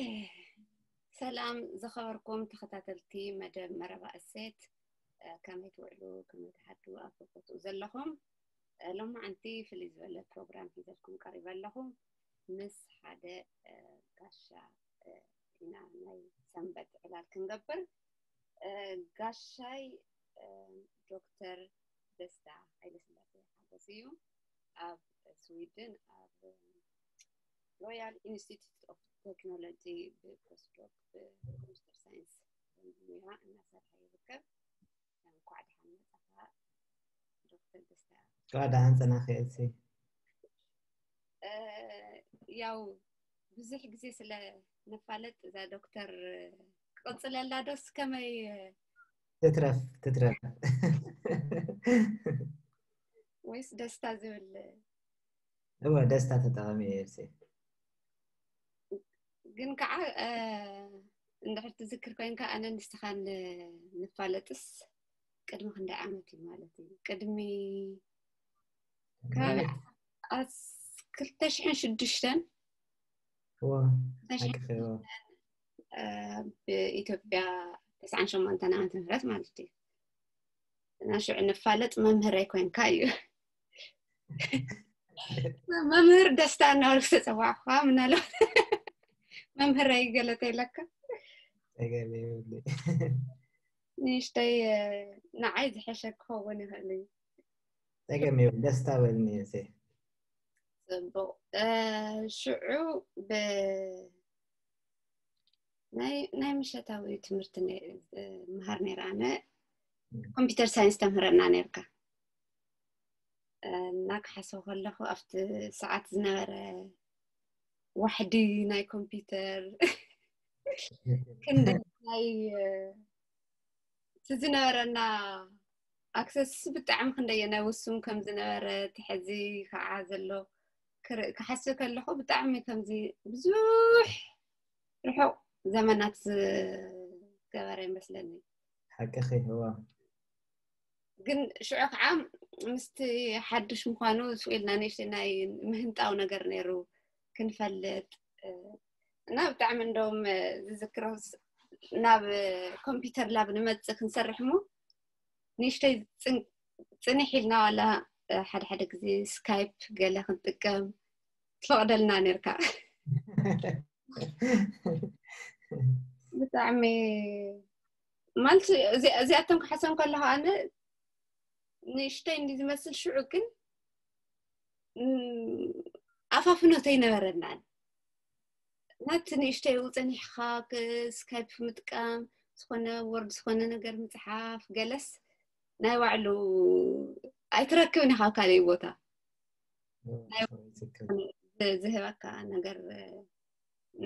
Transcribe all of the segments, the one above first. إيه. سلام زخاركم تخطات التي مدى مرابا السيت آه، كما يتوعلو كما يتحدو أفضلت أزلهم آه، لما عندي في اللي زوالة بروغرام في ذلكم قريبا لهم مس حدا آه، قاشا هنا ناي سنبت على الكنقبر قاشاي دكتور دستا عيلة سنبت حدا سيو أب سويدن أب ሮያል ኢንስቲቲት ኦፍ ቴክኖሎጂ ብኮስዶክ ተር ሳይንስ እናሰርሐ ይርከብ ዕዲ ሓመፃ ዶክተር ደስታ እያ ካዳ ሃንፀና ክእ ያው ብዙሕ ግዜ ስለነፋለጥ እዛ ዶክተር ክቅፅለላ uh, ዶስ ከመይ ትረፍትትረፍ uh, ወይስ ደስታ ዝብል እወ ደስታ ተጠቀሚእዩ ር جن كع نحن تذكر كين أنا نستخان نفلتس قدم خند عمتي مالتي قدمي كان أس كل تشحن شدشتن بإيطاليا تسعة شو ما أنتنا أنت مرت مالتي أنا شو نفلت ما مهري كين كايو ما مهر دستان أول سبعة خام نالو મેમ હરાઈ ગયેલા તે લક્કા نشتي نعيد حشك هو نهلي تجمي ودستا والنيسي بو شعو ب ناي ناي مش تاوي تمرت مهر نيرانا كمبيوتر ساينس تمهرنا نيركا ناك حسو خلخو افت ساعات زنبر وحدي ناي كمبيوتر كندا ناي تزنورنا أكسس بتعم خندي أنا وسوم كم زنورة تحزي كعازلو كحسو كلحو بتعمي كم زي بزوح رحو زمانات كبارين بس لني حق أخي هو جن شعوق عام مستي حدش مخانو سويلنا نيشتي ناي مهنت أو نقر نيرو كنفلت انا بتعم عندهم ذكرهم ناب كمبيوتر لاب نمت كنسرح مو نيشتي تنيح لنا ولا حد حد زي سكايب قال لك انت كم تفضلنا نركع بتعمي مالت زي زي اتم حسن قال له انا نيشتي ندي مثل شعوكن ኣፋፍኖተ ይነበረናን እና ንእሽተይ ው ፀኒሕካ ስካይፕ ምጥቃም ዝኾነ ወርድ ዝኾነ ነገር ምፅሓፍ ገለስ ናይ ባዕሉ ኣይትረክብን ኢኻ ካልእ ቦታ ዝህበካ ነገር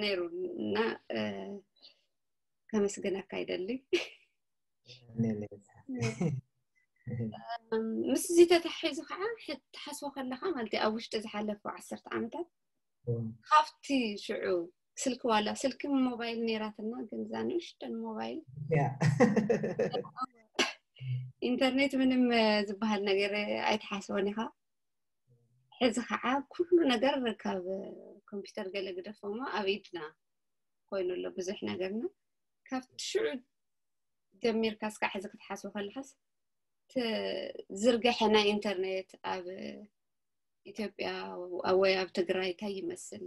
ነይሩ እና ከመስግነካ ይደሊ ምስ ዝተታሒዙ ከዓ ተሓስቦ ከለካ ማለት ኣብ ውሽጢ ዝሓለፉ ዓሰርተ ዓመታት ካብቲ ሽዑ ስልክ ዋላ ስልክ ሞባይል ነይራትና ገንዛ ንእሽተን ሞባይል ኢንተርኔት ምንም ዝበሃል ነገር ኣይተሓስቦን ኢኻ ሕዚ ከዓ ኩሉ ነገር ካብ ኮምፒተር ገለ ግደፎሞ ኣብ ኢድና ኮይኑ ኣሎ ብዙሕ ነገርና ካብቲ ሽዑ ጀሚርካ ስካዕ ሕዚ ክትሓስቦ ከለካስ ዝርግሐ ናይ ኢንተርኔት ኣብ ኢትዮጵያ ወይ ኣብ ትግራይ እንታይ ይመስል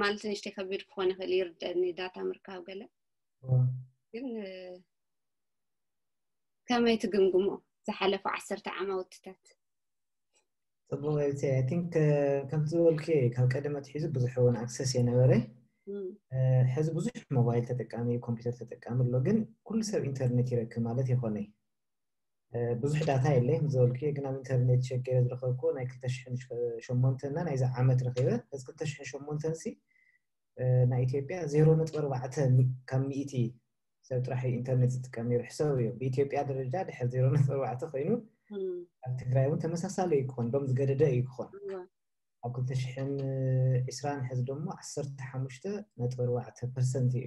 ማለት ንእሽተይ ከቢድ ክኾን ይኽእል ይርደአኒ ዳታ ምርካብ ገለ ግን ከመይ ትግምግሞ ዝሓለፉ ዓሰርተ ዓማውትታት ፅቡቅ ቲንክ uh, ከምቲ ዝበልክ ካብ ቀደመ ትሒዙ ብዙሕ እውን ኣክሰስ የነበረ ሕዚ ብዙሕ ሞባይል ተጠቃሚ ኮምፒተር ተጠቃሚ ኣሎ ግን ኩሉ ሰብ ኢንተርኔት ይረክብ ማለት ይኮነይ ብዙሕ ዳታ የለይ ዝበልክዮ ግን ኣብ ኢንተርኔት ሸገረ ዝረከብኮ ናይ 208 ና ናይዚ ዓመት ረኪበ እዚ 208 ሲ ናይ ኢትዮጵያ 0 ነጥቢ 4 ካብ ሚእቲ ሰብ ጥራሕ ኢንተርኔት ዝጥቀም ነይሩ ሰብ እዮም ብኢትዮጵያ ደረጃ ድሕር 0 ነጥቢ 4 ኮይኑ ኣብ ትግራይ እውን ተመሳሳለ ክኾን ዶም ዝገደደ እዩ ክኾን ኣብ 220 ሕዚ ደሞ 15 ነጥቢ 4 ፐርሰንት እዩ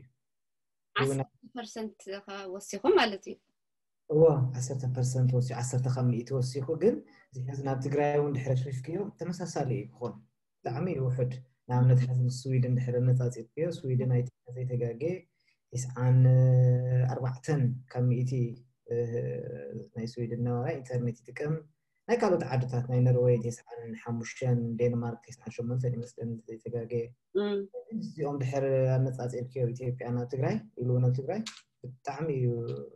ወሲኹም ማለት እዩ እዋ 1 ፐርሰንት ወሲ 1 ከሚኢ ተወሲኹ ግን ሕዚ ናብ ትግራይ እውን ድሕረ ሽሪፍክዮ ተመሳሳሊ እዩ ክኾን ብጣዕሚ እዩ ውሕድ ንኣብነት ሕዚ ምስ ስዊድን ድሕረ ነፃፂርክዮ ስዊድን ናይ ትግራይ ዘይተጋገ 94 ካብ ሚእቲ ናይ ስዊድን ነባራይ ኢንተርኔት ይጥቀም ናይ ካልኦት ዓድታት ናይ ኖርዌይ 95 ዴንማርክ 98 ይመስለን ዘይተጋገየ እዚኦም ድሕር ኣነፃፂርክዮ ኢትዮጵያ ናብ ትግራይ ኢሉ ናብ ትግራይ ብጣዕሚ እዩ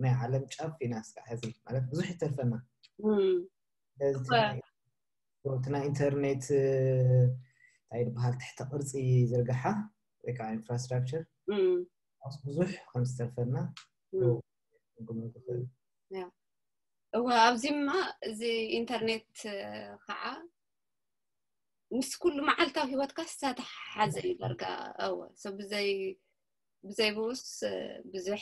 ናይ ዓለም ጫፍ ኢና ስካዕ ሕዚ ማለት ብዙሕ ይተርፈና ስለዚ እቲ ናይ ኢንተርኔት እንታይ ዝበሃል ትሕቲ ቅርፂ ዝርግሓ ወይ ከዓ ኢንፍራስትራክቸር ኣብስ ብዙሕ ከም ዝተርፈና ግምት ይኽእል እወ ኣብዚ ማ እዚ ኢንተርኔት ከዓ ምስ ኩሉ መዓልታዊ ሂወትካ ዝተተሓሓዘ እዩ ደርጋ እወ ብዘይ ብዘይብኡስ ብዙሕ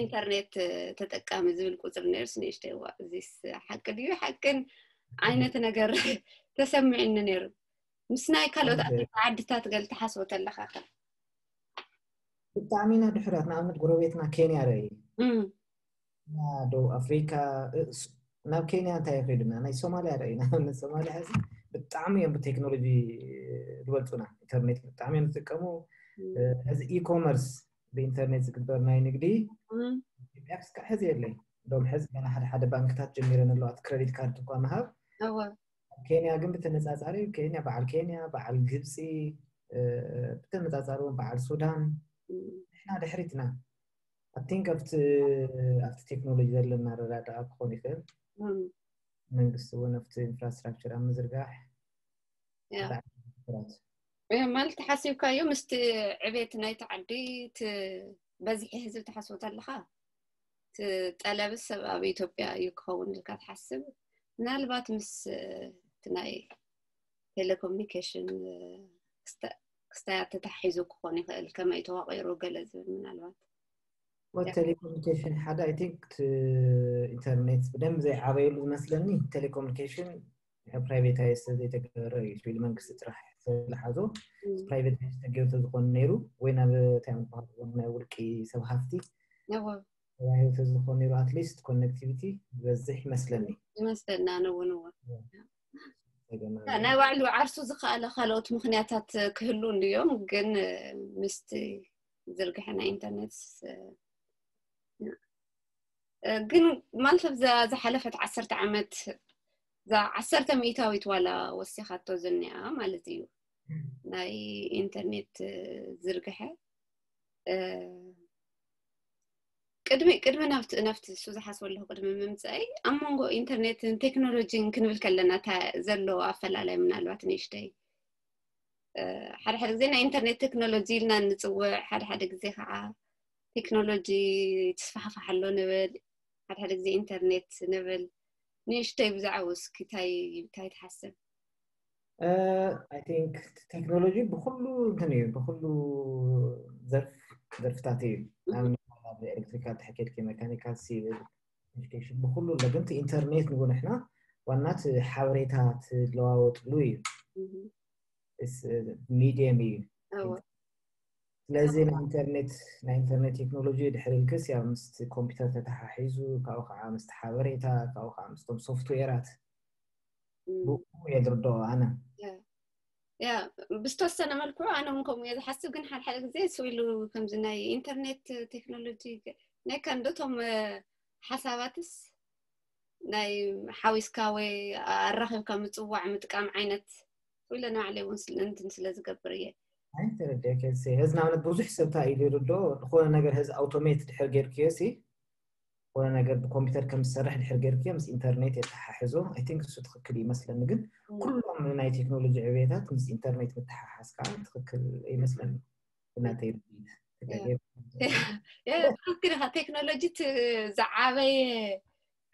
ኢንተርኔት ተጠቃሚ ዝብል ቁፅር ነርስ ንእሽተይ ዋ እዚስ ሓቂ ድዩ ሓቅን ዓይነት ነገር ተሰሚዕኒ ነይሩ ምስ ናይ ካልኦት ዓድታት ገል ተሓስቦ ኣለኻ ኸ ብጣዕሚ ኢና ድሕራት ንኣብነት ጎረቤትና ኬንያ ረአዩ ደቡብ ኣፍሪካ ናብ ኬንያ እንታይ ይኸይዱና ናይ ሶማልያ ረአዩና ኣብነት ሶማልያ ሕዚ ብጣዕሚ እዮም ብቴክኖሎጂ ዝበልፁና ኢንተርኔት ብጣዕሚ እዮም ዝጥቀሙ እዚ ኢኮመርስ ብኢንተርኔት ዝግበር ናይ ንግዲ ኢትዮጵያ ክስካዕ ሕዚ የለይ ዶም ሕዚ ገና ሓደ ሓደ ባንክታት ጀሚረን ኣለዋ ክረዲት ካርድ እኳ ምሃብ ኬንያ ግን ብተነፃፃሪ ኬንያ በዓል ኬንያ በዓል ግብፂ ብተመፃፃሪ እውን በዓል ሱዳን ንሕና ድሕሪትና ኢና ኣብቲንክ ኣብቲ ቴክኖሎጂ ዘለና ረዳድኣ ክኾን ይኽእል መንግስቲ እውን ኣብቲ ኢንፍራስትራክቸር ኣብ ምዝርጋሕ ራት مالت حاسيبك يوم است عبيت نايت عدي ت بزي حزب تحسو تلخا تطلب السباب ايتوبيا يكون لك تحسب نالبات مس تناي تيليكومنيكيشن است استعدت تحيزو كوني كما يتوا غيرو قلز من البات والتليكومنيكيشن حدا اي ثينك انترنت بدم زي عبايل مثلا ني تليكومنيكيشن برايفيتايز زي تقرا تراح ዝሓዞ ፕራይቨት ሚኒስተር ገብቶ ዝኮኑ ነይሩ ወይ ናብ እንታይ ምባሃሉ ናይ ውልቂ ሰብ ሃፍቲ ተባሂቱ ዝኮኑ ነይሩ ኣትሊስት ኮነክቲቪቲ ዝበዝሕ ይመስለኒ ይመስለና ነውን እውን ናይ ባዕሉ ዓርሱ ዝከኣለ ካልኦት ምክንያታት ክህሉ እንድዮም ግን ምስቲ ዝርግሐ ናይ ኢንተርኔት ግን ማለት ኣብዛ ዝሓለፈት ዓሰርተ ዓመት እዛ ዓሰርተ ሚእታዊት ዋላ ወሲኻቶ ዝኒኣ ማለት እዩ ናይ ኢንተርኔት ዝርግሐ ቅድሚ ቅድሚ ናብቲ እሱ ዝሓስብ ኣለኹ ቅድሚ ምምፅአይ ኣብ መንጎ ኢንተርኔትን ቴክኖሎጂን ክንብል ከለና ዘሎ ኣፈላላይ ምናልባት ንእሽተይ ሓደ ሓደ ግዜ ናይ ኢንተርኔት ቴክኖሎጂ ኢልና ንፅውዕ ሓደ ሓደ ግዜ ከዓ ቴክኖሎጂ ትስፋሕፋሕ ኣሎ ንብል ሓደ ሓደ ግዜ ኢንተርኔት ንብል ليش تبي طيب زعوس كتاي كتاي تحسن اي ثينك التكنولوجي بخلو الدنيا بخلو ظرف ظرف تاعتي انا الالكتريكال حكيت كي ميكانيكال سيفل ايديوكيشن بخلو لا بنت انترنت نقول احنا وانات حوريتات لو اوت لوي اس ميديا مي لازم انترنت الانترنت تكنولوجي دحر الكس يا مست كمبيوتر تتحيزو كاوقع مست حواريتا كاوقع مستم سوفتويرات بو يدردو انا يا بس توسع انا مالكو انا منكم يا حسو كن حال حال زي سويلو كم زناي انترنت تكنولوجي ناي كان دوتهم آه، حساباتس ناي حاويس كاوي آه، الرخي كم تصوع متقام عينت ولا نعلي ونسل انت نسل زقبريه ኣይተረድአከሲ ሕዚ ንኣብነት ብዙሕ ሰብ እንታይ እዩ ገይሩ ዶ ዝኾነ ነገር ሕዚ ኣውቶሜት ድሕር ጌርክዮ ሲ ዝኾነ ነገር ብኮምፒተር ከም ዝሰርሕ ድሕር ጌርክዮ ምስ ኢንተርኔት የተሓሕዞ ኣይ ቲንክ እሱ ትክክል ይመስለኒ ግን ኩሎም ናይ ቴክኖሎጂ ዕብየታት ምስ ኢንተርኔት ምተሓሓዝ ከዓ ትክክል ይመስለኒ እናተይ ትክክል ኢኻ ቴክኖሎጂ ዝዓበየ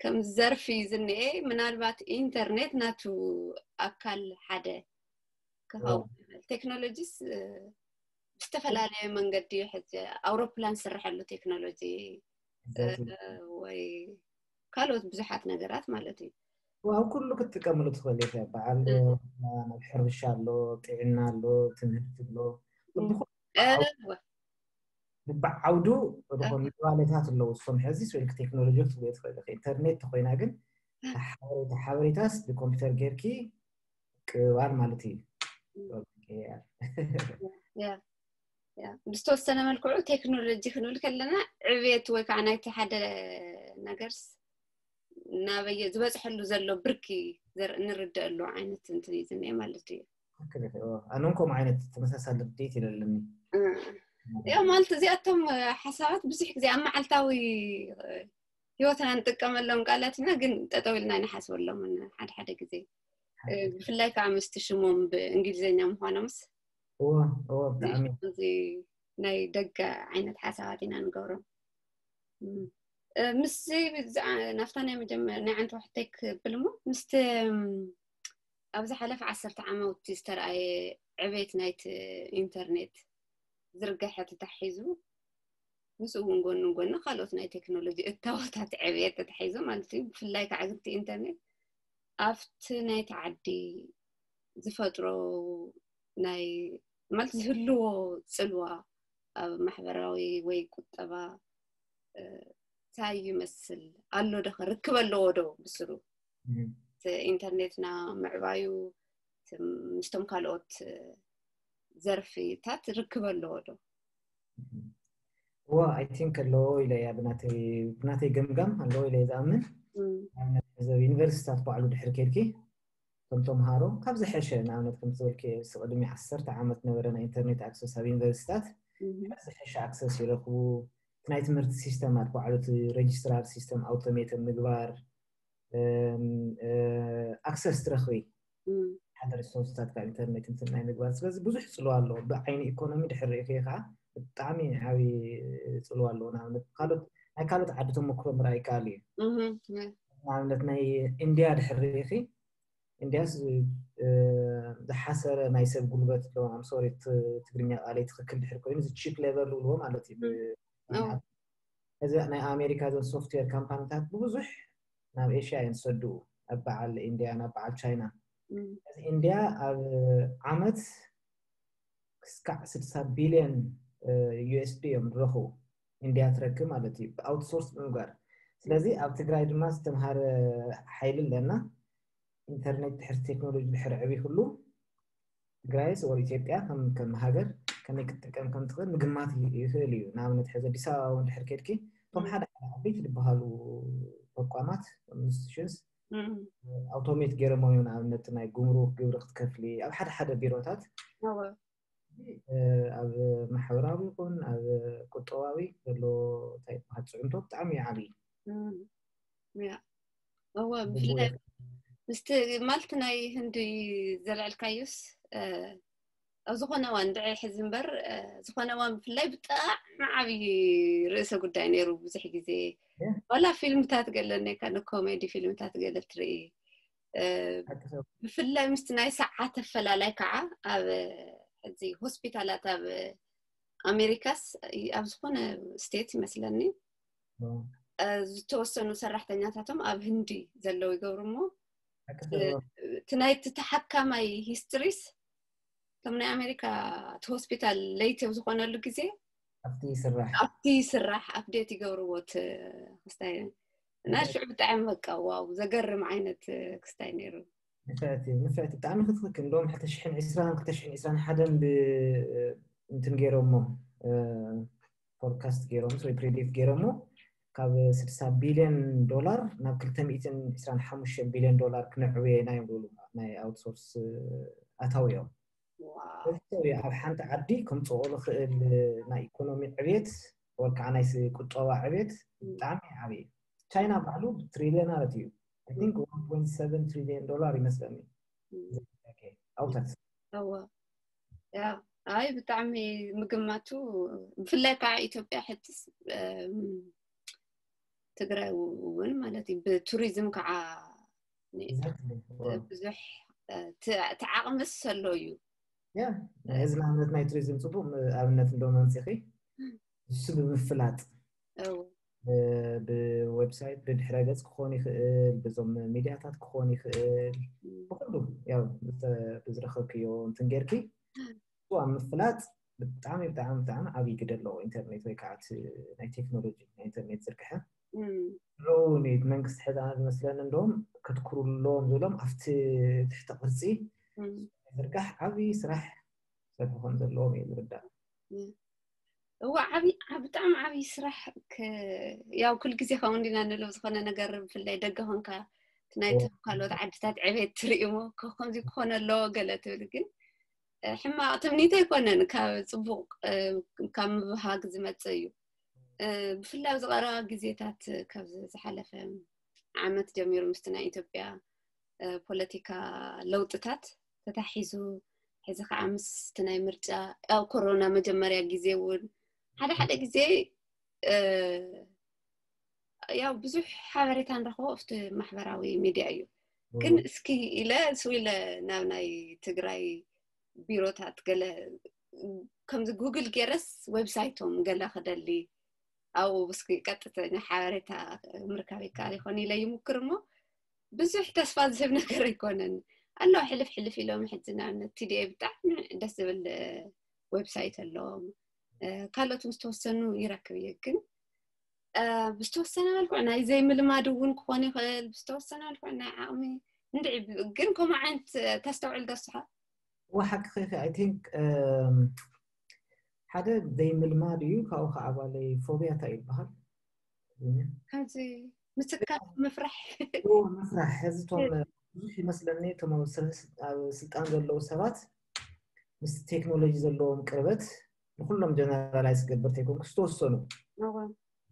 ከም ዘርፊ ዝኒኤ ምናልባት ኢንተርኔት ናቱ ኣካል ሓደ ክኸውን ይኽእል ቴክኖሎጂስ ብዝተፈላለየ መንገዲ እዩ ሕዚ ኣውሮፕላን ዝስርሐሉ ቴክኖሎጂ ወይ ካልኦት ብዙሓት ነገራት ማለት እዩ ኣብ ኩሉ ክትጥቀመሉ ትኽእል ኢካ በዓል ናብ ሕርሻ ኣሎ ጥዕና ኣሎ ትምህርቲ ኣሎ ብዓውዱ መባለታት ኣለዉ ዝኮኑ ሕዚ ስልክ ቴክኖሎጂ ክትብሎ ትኽእል ኢኸ ኢንተርኔት ተኮይና ግን ሓበሬታ ሓበሬታስ ብኮምፒተር ጌርኪ ቅባል ማለት እዩ ብዝተወሰነ መልክዑ ቴክኖሎጂ ክንብል ከለና ዕብት ወይ ከዓ ናይቲ ሓደ ነገርስ ናበየ ዝበፅሐሉ ዘሎ ብርኪ ንርድአሉ ዓይነት እንትን እዩ ዝኒአ ማለት እዩ ኣነ ከምኡ ዓይነት ተመሳሳሊ ርድኢት ይለለኒ ያ ማለት እዚኣቶም ሓሳባት ብዙሕ ግዜ ኣብ መዓልታዊ ሂወትና ንጥቀመሎም ቃላት ኢና ግን ጠጠው ኢልና ንሓስበሎም ሓደ ሓደ ግዜ ብፍላይ ከዓ ምስቲ ሽሞም ብእንግሊዝኛ ምኳኖምስ እዚ ናይ ደገ ዓይነት ሓሳባት ኢና ንገብሮም ምስ ናፍታ ናይ መጀመር ናይ ዓንቲ ዋሕተይ ክብል እሞ ምስቲ ኣብ ዝሓለፈ ዓሰርተ ዓመውቲ ዝተረኣየ ዕቤት ናይቲ ኢንተርኔት ዝርገሐ ተታሒዙ ምስ እውን ጎኒ ጎኒ ካልኦት ናይ ቴክኖሎጂ እታወታት ዕብየት ተታሒዞ ማለት እዩ ብፍላይ ከዓ ግቲ ኢንተርኔት ኣብቲ ናይቲ ዓዲ ዝፈጥሮ ናይ ማለት ዝህልዎ ፅልዋ ኣብ ማሕበራዊ ወይ ቁጠባ እንታይ ይመስል ኣሎ ዶ ርክብ ኣለዎ ዶ ብስሩ እቲ ኢንተርኔትና ምዕባዩ ምስቶም ካልኦት ዘርፊታት ርክብ ኣለዎ ዶ እዋ ኣይ ቲንክ ኣለዎ ኢለ እያ ብናተይ ገምጋም ኣለዎ ኢለ ዝኣምን ሕዝቢ ዩኒቨርሲቲታት ባዕሉ ድሕሪ ከድኪ ከም ተምሃሮ ካብ ዘሐሸ ንኣብነት ከም ዝበልክ ስቅድሚ ዓሰርተ ዓመት ነበረ ናይ ኢንተርኔት ኣክሰስ ኣብ ዩኒቨርሲቲታት ዘሐሸ ኣክሰስ ይረክቡ ናይ ትምህርቲ ሲስተማት ባዕሉ እቲ ረጅስትራር ሲስተም ኣውቶሜተን ምግባር ኣክሰስ ትረክቢ ሓደ ሪሶርስታት ካብ ኢንተርኔት እንትን ናይ ምግባር ስለዚ ብዙሕ ፅልዋ ኣለዎ ብዓይኒ ኢኮኖሚ ድሕሪ ሪእክየ ከዓ ብጣዕሚ ዓብዪ ፅልዋ ኣለዎ ንኣብነት ካልኦት ናይ ካልኦት ዓዲ ተመክሮ ምርኣይ ይከኣል እዩ ንኣብነት ናይ ኢንድያ ድሕሪ ሪኺ እንድያስ ዝሓሰረ ናይ ሰብ ጉልበት ሎም ኣምሶሪ ትግርኛ ቃለይ ትክክል ድሕር ኮይኑ እዚ ቺፕ ሌቨር ዝብልዎ ማለት እዩ እዚ ናይ ኣሜሪካ ዞን ሶፍትዌር ካምፓኒታት ብብዙሕ ናብ ኤሽያ እየን ዝሰድኡ ኣብ በዓል ኢንድያ ናብ በዓል ቻይና እዚ ኢንድያ ኣብ ዓመት ክስካዕ ስድሳ ቢልዮን ዩኤስዲ እዮም ዝረኽቡ ኢንድያ ትረክብ ማለት እዩ ብኣውትሶርስ ብምግባር ስለዚ ኣብ ትግራይ ድማ ዝተምሃረ ሓይሊ ኣለና ኢንተርኔት ድሕርቲ ቴክኖሎጂ ድሕሪ ዕብ ኩሉ ትግራይስ ወር ኢትዮጵያ ከም ሃገር ከመይ ክትጥቀም ከም ትኽእል ምግማት ይኽእል እዩ ንኣብነት ሕዚ ኣዲስ ኣበባ እውን ድሕር ኬድኪ እቶም ሓደ ሓደ ዓበይቲ ዝበሃሉ ተቋማት ኢንስቲቱሽንስ ኣውቶሜት ገይሮሞ እዮም ንኣብነት ናይ ጉምሩክ ግብሪ ክትከፍሊ ኣብ ሓደ ሓደ ቢሮታት ኣብ ማሕበራዊ ይኹን ኣብ ቁጠባዊ ዘሎ እንታይ ፅዕንቶ ብጣዕሚ እዩ ዓብይ ብፍላይ ምስቲ ማልቲ ናይ ህንዲ ዘለዕልካዮስ ኣብ ዝኾነ እዋን ድዐ ሕዚ እምበር ዝኾነ እዋን ብፍላይ ብጣዕሚ ዓብዪ ርእሰ ጉዳይ ነይሩ ብዙሕ ግዜ ዋላ ፊልምታት ገለኒካ ንኮሜዲ ፊልምታት ገለ ትርኢ ብፍላይ ምስቲ ናይ ሰዓት ኣፈላላይ ከዓ ኣብ ሕዚ ሆስፒታላት ኣብ ኣሜሪካስ ኣብ ዝኾነ ስቴት ይመስለኒ ዝተወሰኑ ሰራሕተኛታቶም ኣብ ህንዲ ዘለው ይገብሩ እሞ እቲ ናይቲ ተሓካማይ ሂስትሪስ ከም ናይ ኣሜሪካ እቲ ሆስፒታል ለይቲ ኣብ ዝኮነሉ ግዜ ኣብቲ ስራሕ ኣፕዴት ይገብርዎ ክስታይ እና ሽዑ ብጣዕሚ በቃ ዋው ዘገርም ዓይነት ክስታይ ነይሩ ንፍዕቲ ብጣዕሚ ክትክክል ክተሽሕን ዒስራን ሓደን ብእንትን ገይሮሞ ፖድካስት ገይሮም ወይ ፕሬዲት ገይሮሞ كاب 60 بليون دولار ناب كلتم ايتن 25 بليون دولار كنعوي ناي نقولوا ناي اوت سورس اتاويو واو يا حنت عدي كم تقول خل نا ايكونومي عبيت وركع ناي كطوا عبيت طعم عبي تشاينا بعلو تريليون على تيو اي ثينك 1.7 تريليون دولار يمسلني اوكي اوت هو يا اي بتعمي مقماتو بفلاي تاع ايتوبيا حتس أم... ትግራይ እውን ማለት እዩ ብቱሪዝም ከዓ ብዙሕ ትዓቕምስ ዘሎ እዩ እዚ ንኣብነት ናይ ቱሪዝም ፅቡቅ ኣብነት እንደ መንፅኺ ንሱ ብምፍላጥ ብዌብሳይት ብድሕረ ገፅ ክኾን ይኽእል ብዞም ሚድያታት ክኾን ይኽእል ብኩሉ ያው ብዝረኸብክዮ እንትን ጌርኪ ኣብ ምፍላጥ ብጣዕሚ ብጣዕሚ ብጣዕሚ ዓብዪ ግደ ኣለዎ ኢንተርኔት ወይ ከዓ ናይ ቴክኖሎጂ ናይ ኢንተርኔት ዝርግሐ ርኡኒ ብመንግስቲ ሕዛ ዝመስለኒ እንደም ከትክርሎም ዘሎም ኣብቲ ትሕቲ ቅርፂ ዝርጋሕ ዓብዪ ስራሕ ሰርሑ ዘለዎም እየ ዝርዳእ እዋ ብጣዕሚ ዓብይ ስራሕ ያው ኩል ግዜ ከምኡ ዲና ንሎ ዝኮነ ነገር ብፍላይ ደገ ኮንካ ናይ ካልኦት ዓድታት ዕቤት ትርኢ ሞ ከምዚ ክኮነ ኣለዎ ገለ ትብል ግን ሕማቅ ትምኒት ኣይኮነን ካብ ፅቡቅ ካብ ምብሃግ ዝመፅእ እዩ ብፍላይ ኣብ ዝቀረባ ግዜታት ካብ ዝሓለፈ ዓመት ጀሚሩ ምስቲ ናይ ኢትዮጵያ ፖለቲካ ለውጢታት ተታሒዙ ሕዚ ከዓ ምስቲ ናይ ምርጫ ኣብ ኮሮና መጀመርያ ግዜ እውን ሓደ ሓደ ግዜ ያ ቡዙሕ ሓበሬታ ንረክቦ ኣብቲ ማሕበራዊ ሚድያ እዩ ግን እስኪ ኢለ ስው ኢለ ናብ ናይ ትግራይ ቢሮታት ገለ ከምዚ ጉግል ጌይረስ ወብሳይቶም ገለ ክደሊ أو بس كاتت حارتها مركبي كاري خوني لا يمكر مو بزح تسفاد زبنا كاري كونن الله حلف حلف لهم حتنا نبتدي إيه بتاع دس بالويب سايت اللهم قالوا آه، تمستوسنو يركبي يمكن بستوسنا آه، لكم أنا زي ما لما دون كوني خل بستوسنا لكم أنا عامي ندعي كنكم عند تستوعب الصحة وحق خيخي I think ሓደ ዘይምልማድ እዩ ካብኡ ከዓ ባለይ ፎብያታ ይበሃል ከምዚ ምትካል ምፍራሕ ምፍራሕ ሕዚ ቶም ብዙሕ ይመስለኒ እቶም ኣብ ስልጣን ዘለዉ ሰባት ምስ ቴክኖሎጂ ዘለዎም ቅርበት ንኩሎም ጀነራላይ ዝገብር ተይኮንኩ ዝተወሰኑ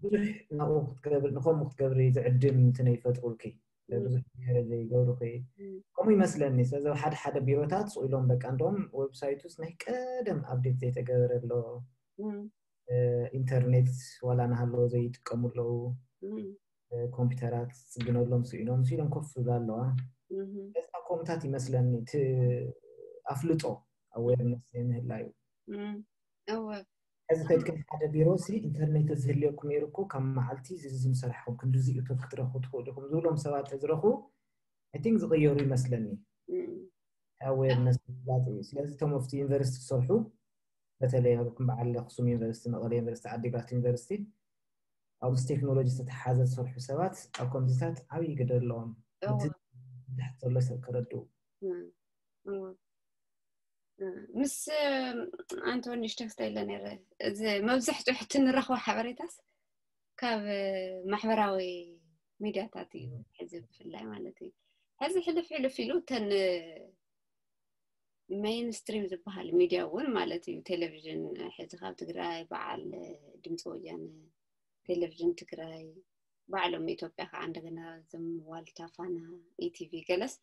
ብዙሕ ናብኡ ክትገብር ንከምኡ ክትገብሪ ዝዕድም እንትን ይፈጥሩልኪ ዘይገብሩ ኮየ ከምኡ ይመስለኒ ስለዚ ኣብ ሓደ ሓደ ቢሮታት ፅኢሎም በቃ እንዶም ወብሳይቱስ ናይ ቀደም ኣብዴት ዘይተገበረ ኣሎ ኢንተርኔት ዋላ ናሃለ ዘይጥቀሙ ኣለው ኮምፒተራት ፅግነሎም ስኢኖም ስኢሎም ኮፍ ዝብላ ኣለዋ እዛ ከምኡታት ይመስለኒ እቲ ኣፍልጦ ኣዌርነስ ምህላ እዩ ሕዚ ከድክም ሓደ ቢሮ ኢንተርኔት ዝህልየኩም ነይሩኩ ካብ መዓልቲ ዝምሰራሕኩም ክንዲዚ እቶት ክትረኽቡ ትኽእሉ ኢኹም ዝብሎም ሰባት ዝረኽቡ ቲንክ ዝቕየሩ ይመስለኒ ኣዌርነስ ምፍላጥ እዩ ስለዚ እቶም ኣብቲ ዩኒቨርሲቲ ዝሰርሑ በተለይ ከም በዓል ኣክሱም ዩኒቨርሲቲ መቐለ ዩኒቨርሲቲ ዓዲግራት ዩኒቨርሲቲ ኣብዚ ቴክኖሎጂ ዝተተሓሓዘ ዝሰርሑ ሰባት ኣብ ከምዚታት ዓብዪ ግደ ኣለዎም ዘሎ ሰብ ክረድኡ ምስ ኣንቶኒ ሽተክስተ ኢለ ነረ እዚ መብዛሕትኡ ሕቲ ንረኽቦ ሓበሬታስ ካብ ማሕበራዊ ሚድያታት እዩ ሕዚ ብፍላይ ማለት እዩ ሕዚ ሕልፍ ሕልፍ ኢሉ እተን ሜይንስትሪም ዝበሃል ሚድያ እውን ማለት እዩ ቴሌቭዥን ሕዚ ካብ ትግራይ በዓል ድምፂ ወያነ ቴሌቭዥን ትግራይ ባዕሎም ኢትዮጵያ ከዓ እንደገና እዞም ዋልታ ፋና ኢቲቪ ገለስ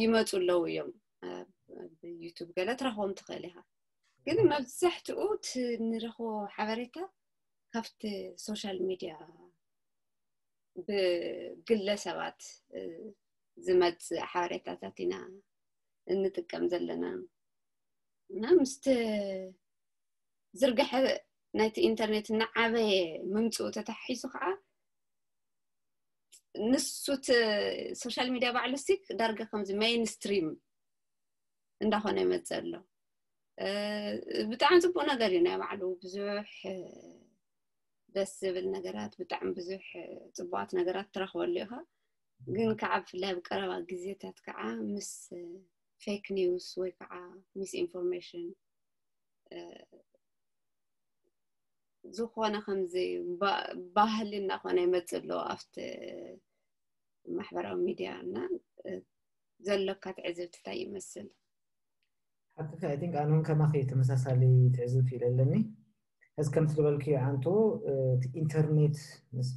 ይመፁ ኣለው እዮም يوتيوب قالت راهو متغاليها قد ما بصحت اوت نروحو حبريكا خفت سوشيال ميديا بقلة سوات زمت حبريكا تاتينا نتقام زلنا نمست زرقح نايت انترنت نعبي ممتو تتحيسو خعا نسوت سوشيال ميديا بعلوسيك درجة خمسة مين ستريم እንዳኾነ ይመፅ ኣሎ ብጣዕሚ ፅቡቅ ነገር እዩ ናይ ባዕሉ ብዙሕ ደስ ዝብል ነገራት ብጣዕሚ ብዙሕ ፅቡቃት ነገራት ትረኽበሉ ኢኻ ግን ከዓ ብፍላይ ብቀረባ ግዜታት ከዓ ምስ ፌክ ኒውስ ወይ ከዓ ሚስ ኢንፎርሜሽን ዝኾነ ከምዚ ባህሊ እናኾነ ይመፅእ ኣሎ ኣብቲ ማሕበራዊ ሚድያ እና ዘለካ ትዕዝብቲ እንታይ ይመስል ሓቂ ከእቲን ቃኑን ከማኺ ተመሳሳሊ ትዕዝብ እዩ ኣለኒ እዚ ከም ትልበልክ ዓንቶ እቲ ኢንተርኔት ምስ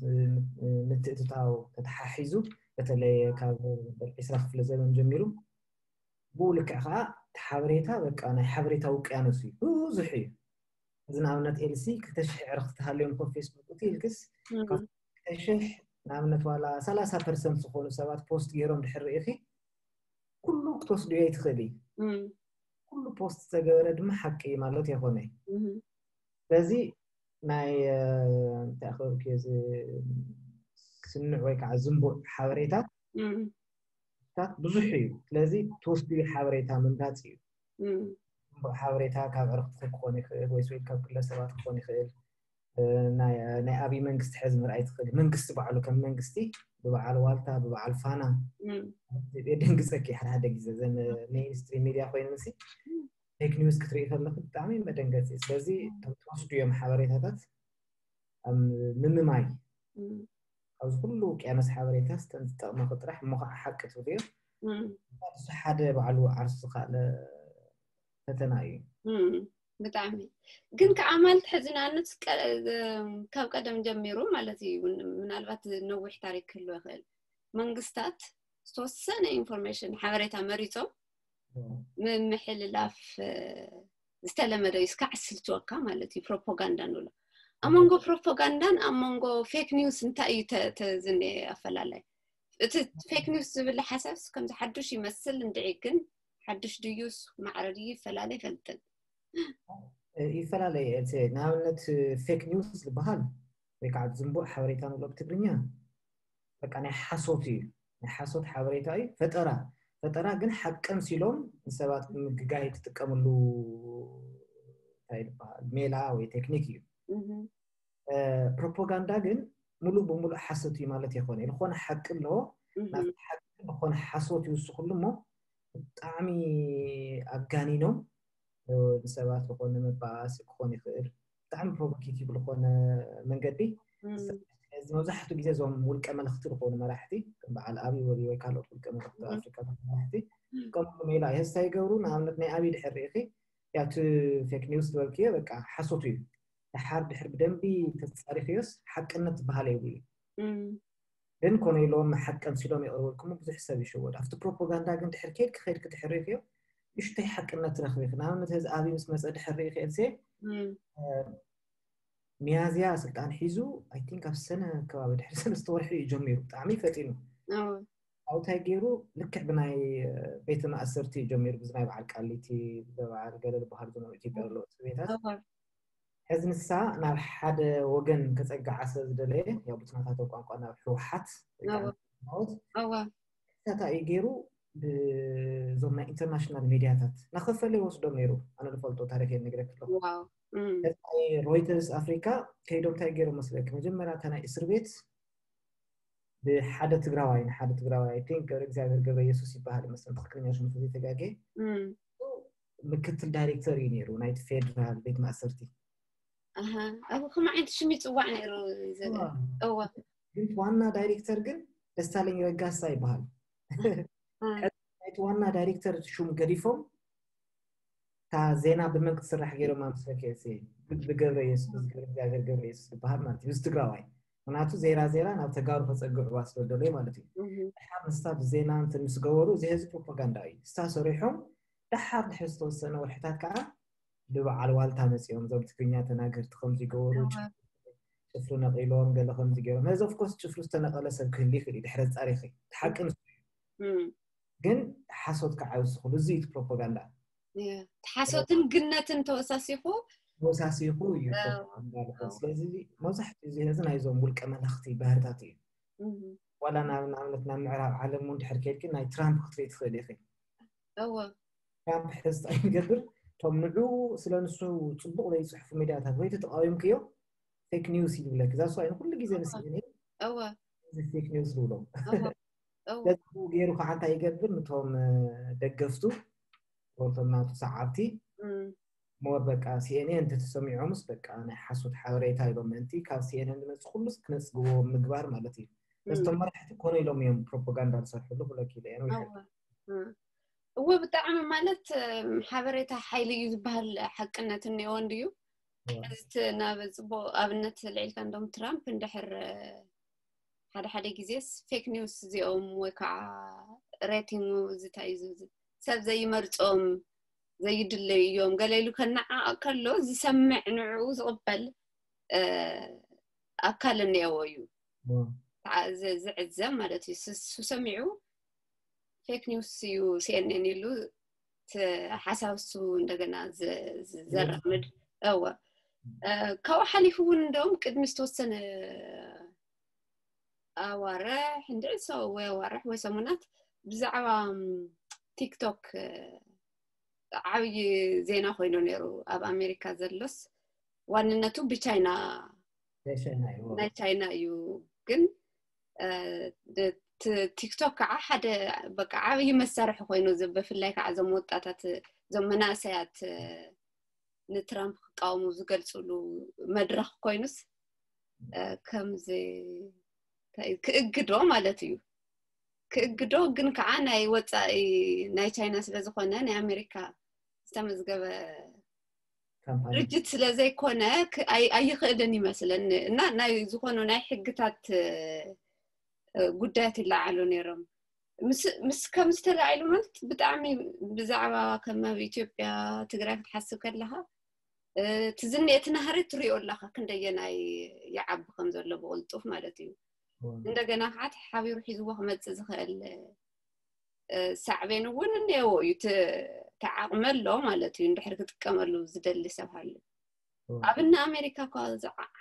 ምትእትታው ተተሓሒዙ በተለየ ካብ 20 ክፍለ ዘመን ጀሚሩ ብኡ ልክዕ ከዓ እቲ ሓበሬታ በቃ ናይ ሓበሬታ ውቅያኖስ እዩ ብዙሕ እዩ እዚ ንኣብነት ኤልሲ 200 ዕርክቲ ሃለዮም ኮ ፌስቡክ እቲ ኢልክስ 200 ንኣብነት ዋላ 30 ፐርሰንት ዝኾኑ ሰባት ፖስት ገይሮም ድሕር ርኢኺ ኩሉ ክትወስድዮ ይትኽእል እዩ ኩሉ ፖስት ዝተገበረ ድማ ሓቂ ማለት ይኮነዩ ስለዚ ናይ እኣክበ ስንዕ ወይ ከዓ ዝንቡዕ ሓበሬታትታት ብዙሕ እዩ ስለዚ ተወስድ ሓበሬታ ምንታፅ እዩ ቡዕ ሓበሬታ ካብ ዕርክት ክኾን ይኽእል ወይ ኢል ካብ ክለ ሰባት ክኮን ይኽእል ናይ ኣብይ መንግስቲ ሕዚ ምርኣይ ትኽእል መንግስቲ ባዕሉ ከም መንግስቲ ብበዓል ዋልታ ብበዓል ፋና ደንግፀኪ ሓደ ሓደ ግዜ ዘን ሜንስትሪም ሚድያ ኮይኑ ምስ ፌክ ኒውስ ክትርኢ ከለኹ ብጣዕሚ መደንገፂ ስለዚ እቶም ትወስዱ እዮም ሓበሬታታት ምምማይ ኣብዚ ኩሉ ውቅያኖስ ሓበሬታ ዝተን ዝጠቕመ ክጥራሕ እሞ ከዓ ሓቂ ትብሉ እዮም ሓደ ባዕሉ ዓርሱ ዝካእለ ፈተና እዩ ብጣዕሚእ ግን ከዓ ማለት ሕዚናነት ካብ ቀደም ጀሚሩ ማለት እዩ ምናልባት ነዊሕ ታሪክ ክህልዎ ይክእል መንግስታት ዝተወሰነ ኢንፎርሜሽን ሓበሬታ መሪፆም ምምሕልላፍ ዝተለመደ እዩ ስካ ዓስልትወካ ማለት እዩ ፕሮፓጋንዳ ን ብሎ ኣብ መንጎ ፕሮፓጋንዳን ኣብ ሞንጎ ፌክ ኒውስ እንታይ እዩ ዝኒአ ኣፈላለዩ እቲ ፌክ ኒውስ ዝብል ሓሰብ ከምዚ ሓዱሽ ይመስል እንድዒግን ሓዱሽ ድዩስ ማዕረድዩ ይፈላለ ይፈልጥን ይፈላለየ ንኣብነት ፌክ ኒውስ ዝበሃል ወይ ከዓ ዝንቡእ ሓበሬታ ንብሎ ብትግርኛ በቃ ናይ ሓሶት እዩ ናይ ሓሶት ሓበሬታ እዩ ፈጠራ ፈጠራ ግን ሓቀን ሲሎም ንሰባት ምግጋይ ትጥቀምሉ እንታይ ዝበሃል ሜላ ወይ ቴክኒክ እዩ ፕሮፓጋንዳ ግን ሙሉእ ብምሉእ ሓሶት እዩ ማለት ይኮነ እዩ ዝኮነ ሓቂ ኣለዎ ናብቲ ሓቂ ዝኮነ ሓሶት ይውስኩሉ እሞ ብጣዕሚ ኣጋኒኖም ንሰባት ዝኮነ መባኣስ ክኾን ይኽእል ብጣዕሚ ፕሮቮኬቲቭ ዝኮነ መንገዲ እዚ መብዛሕትኡ ግዜ እዞም ውልቀ መልክቲ ዝኮኑ መራሕቲ ከም በዓል ኣብዪ ወ ወይ ካልኦት ውልቀ መልክቲ ኣፍሪካ መራሕቲ ከምኡ ሜላ እዩ ህዝታ ይገብሩ ንኣብነት ናይ ኣብዪ ድሕር ርኢኺ ያቲ ፌክ ኒውስ ዝበልክ እዮ በቃ ሓሶቱ እዩ ድሓር ድሕር ብደንቢ ተፃሪፍዮስ ሓቅነት ዝበሃል የብሉ እዩ ግን ኮነ ኢሎም ሓቀን ሲሎም የቅርበልኩሞ ብዙሕ ሰብ ይሽወድ ኣብቲ ፕሮፓጋንዳ ግን ድሕር ከይድ ክከይድ ክትሕርፍ እዮም እሽተይ ሓቅነት ትረኽቢ ኢኽ ንኣብነት ህዚ ኣብዪ ምስ መፀ ድሕር ርኢ ክእልሴ ሚያዝያ ስልጣን ሒዙ ኣይ ቲንክ ኣብ ሰነ ከባቢ ድሕሪ ሰለስተ ወርሒ እዩ ጀሚሩ ብጣዕሚ ፈጢኑ ኣብታይ ገይሩ ልክዕ ብናይ ቤተ ማእሰርቲ እዩ ጀሚሩ ብዚ ናይ በዓል ቃሊቲ ብበዓል ገለ ዝበሃሉ ዝነበሩ ኢትዮጵያ ዘለዎ ስቤታት ሕዚ ንሳ ናብ ሓደ ወገን ከፀጋዓ ስለ ዝደለየ ያው ብትናታቶ ቋንቋ ናብ ሕወሓት ት እዩ ገይሩ ብዞም ናይ ኢንተርናሽናል ሚድያታት ናኸፈለ ወስዶ ነይሩ ኣነ ዝፈልጦ ታሪክ እየ ንግረክ ኣለኹ ሮይተርስ ኣፍሪካ ከይዶም እንታይ ገይሮም መስለክ መጀመርያ እታ ናይ እስር ቤት ብሓደ ትግራዋይ ንሓደ ትግራዋይ ን ገብሪ እግዚኣብሔር ገብረ የሱስ ይበሃል መስ ትክክለኛ ሽሙ ተጋገ ምክትል ዳይሬክተር እዩ ነይሩ ናይቲ ፌደራል ቤት ማእሰርቲ ኣብ ዓይነት ሽም ይፅዋዕ ነይሩ ዋና ዳይሬክተር ግን ደስታለኝ ረጋሳ ይበሃል ናይቲ ዋና ዳይሬክተር ሹም ሽሙ ገዲፎም እታ ዜና ብመንግስቲ ስራሕ ገይሮም ኣምስለከ ብገብረ የሱስ እግዚኣብሔር ገብረ የሱስ ዝበሃል ማለት እዩ ትግራዋይ ምክንያቱ ዜራ ዜራ ናብ ተጋሩ ከፀግዕዋ ዩ ማለት እዩ ድሓር ንስታ ብዜና እንት ምስ ገበሩ እዚ ህዝቢ ፕሮፓጋንዳ እዩ ስታ ሰሪሖም ድሓር ድሕር ዝተወሰነ ወርሕታት ከዓ ብበዓል ዋልታ መፂኦም እዞም ትግርኛ ተናገርቲ ከምዚ ገበሩ ጭፍሩ ነቂሎም ገለ ከምዚ ገይሮም ነዚ ኣፍኮርስ ጭፍሩ ዝተነቐለ ሰብ ክህሊ ይኽእል እዩ ድሕረ ፃሪ ይኽእል ሓቂ ንስ እዩ ግን ሓሶትካ ዓብዝኹን እዚ እቲ ፕሮፓጋንዳ ሓሶትን ግነትን ተወሳሲኹ ተወሳሲኹ እዩ ስለዚ መብዛሕትኡ እዚ ናይዞም ውልቀ መላእኽቲ ባህርታት እዩ ዋላ ናብ ንኣብነት ናብ ምዕራብ ዓለም እውን ድሕር ከድክን ናይ ትራምፕ ክትርኢ ትኽእል ኢኺ ትራምፕ ሕዝታ ይገብር እቶም ንዑ ስለ ንሱ ፅቡቅ ዘይፅሕፉ ሚድያታት ወይ ተጠቃዊምክዮ ፌክ ኒውስ ይብለክ ዛ ሰብኣይ ንኩሉ ግዜ ምስ ፌክ ኒውስ ዝብሎም دادو گیرو که حتی گفتم میتونم آه، دگفتو گفتم من تو ساعتی مور بکار سینه انت تو سومی عمر بکار نه حسود حاوری تایب منتی کار سینه اند من خون مسک نس جو مجبور مالاتی بس تو مرحله کنی لومیم پروپاگاندا صرف لب ولکی دیروز هم هو بتعمل مالات حاوری تا حیلی زبال حق نت نیوندیو از نابز با اونت ሓደ ሓደ ግዜስ ፌክ ኒውስ እዚኦም ወይ ከዓ ሬቲንግ እዩ ሰብ ዘይመርፆም ዘይድለዩ እዮም ገለሉ ከነዓቕ ከሎ ዝሰምዕ ንዕኡ ዝቕበል ኣካል እኒአዎ እዩ ዝዕዘብ ማለት እዩ ስሱ ሰሚዑ ፌክ ኒውስ እዩ ሲኤንኤን ኢሉ ሓሳብ ሱ እንደገና ዘራምድ እወ ካብኡ ሓሊፉ እውን እንደውም ቅድሚ ዝተወሰነ ወርሕ እንድርእሶ ወይ ኣዋርሕ ወይ ሰሙናት ብዛዕባ ቲክቶክ ዓብዪ ዜና ኮይኑ ነይሩ ኣብ ኣሜሪካ ዘሎስ ዋንነቱ ብቻይና ናይ ቻይና እዩ ግን ቲክቶክ ከዓ ሓደ በቃ ዓብዪ መሳርሒ ኮይኑ ብፍላይ ከዓ እዞም ወጣታት እዞም መናእሰያት ንትራምፕ ክቃወሙ ዝገልፅሉ መድረክ ኮይኑስ ከምዚ ክእግዶ ማለት እዩ ክእግዶ ግን ከዓ ናይ ወፃኢ ናይ ቻይና ስለ ዝኾነ ናይ ኣሜሪካ ዝተመዝገበ ድርጅት ስለዘይኮነ ኣይክእልን ይመስለኒ እና ናይ ዝኮኑ ናይ ሕግታት ጉዳያት ይለዓሉ ነይሮም ምስ ከም ዝተላዒሉ ማለት ብጣዕሚ ብዛዕባ ከም ኣብ ኢትዮጵያ ትግራይ ክትሓስብ ከለካ እቲ ዝኒአ እቲ ናሃሪ ትሪኦ ኣለካ ክንደየናይ ይዓቢ ከም ዘሎ ብቅልጡፍ ማለት እዩ እንደገና ከዓ ሓቢሩ ሒዝዎ ክመፅእ ዝኽእል ሳዕቤን እውን እኒአዎ እዩ ተዓቕመ ኣሎ ማለት እዩ እንድሕር ክጥቀመሉ ዝደሊ ሰብ ሃሉ ኣብ ኣሜሪካ እኳ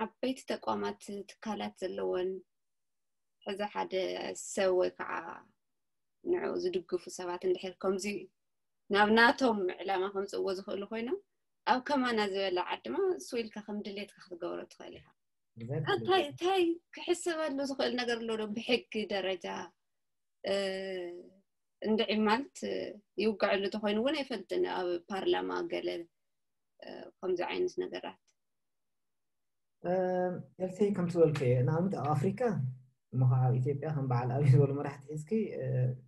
ዓበይቲ ተቋማት ትካላት ዘለዎን ሕዚ ሓደ ሰብ ወይ ከዓ ንዕኡ ዝድግፉ ሰባት እንድሕር ከምዚ ናብ ናቶም ዕላማ ከምፅእዎ ዝኽእሉ ኮይኖም ኣብ ከማና ዝበላ ዓድማ ስውኢልካ ከም ድሌትካ ክትገብሮ ትኽእል ኢካ እንታይ እንታይ ክሕሰበሉ ዝኽእል ነገር ኣሎ ዶ ብሕጊ ደረጃ እንድዒ ማለት ይውጋዕሉ እንተኮይኑ እውን ኣይፈልጥን ኣብ ፓርላማ ገለ ከምዚ ዓይነት ነገራት ኤርሲ ከም ትበልኩ እየ ንኣብነት ኣብ ኣፍሪካ እሞ ከዓ ኣብ ኢትዮጵያ ከም በዓል ኣብዪ ዝበሉ መራሕቲ ሒዝኪ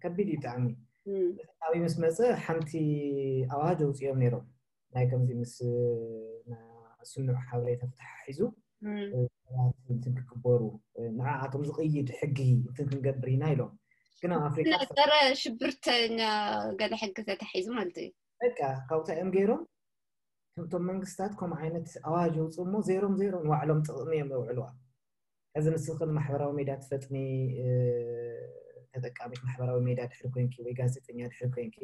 ከቢድ እዩ ብጣዕሚ ኣብዪ ምስ መፀ ሓንቲ ኣዋጅ ኣውፅኦም ነይሮም ናይ ከምዚ ምስ ስኑዕ ሓበሬታ ተተሓሒዙ ትንክግበሩ ንዓኣቶም ዝቕይድ ሕጊ እቲ ክንገብር ኢና ኢሎም ግን ኣብ ኣፍሪካ ፀረ ሽብርተኛ ገለ ሕጊ ተታሒዙ ማለት እዩ በቃ ካብታይ እዮም ገይሮም ከምቶም መንግስትታት ከምኡ ዓይነት ኣዋጅ የውፅኡ እሞ ዜሮም ዜሮም ንባዕሎም ጥቕሚ እዮም የውዕልዋ እዚ ንስኽን ማሕበራዊ ሜዳ ትፈጥኒ ተጠቃሚት ማሕበራዊ ሜዳ ድሕሪ ኮንኪ ወይ ጋዜጠኛ ድሕሪ ኮንኪ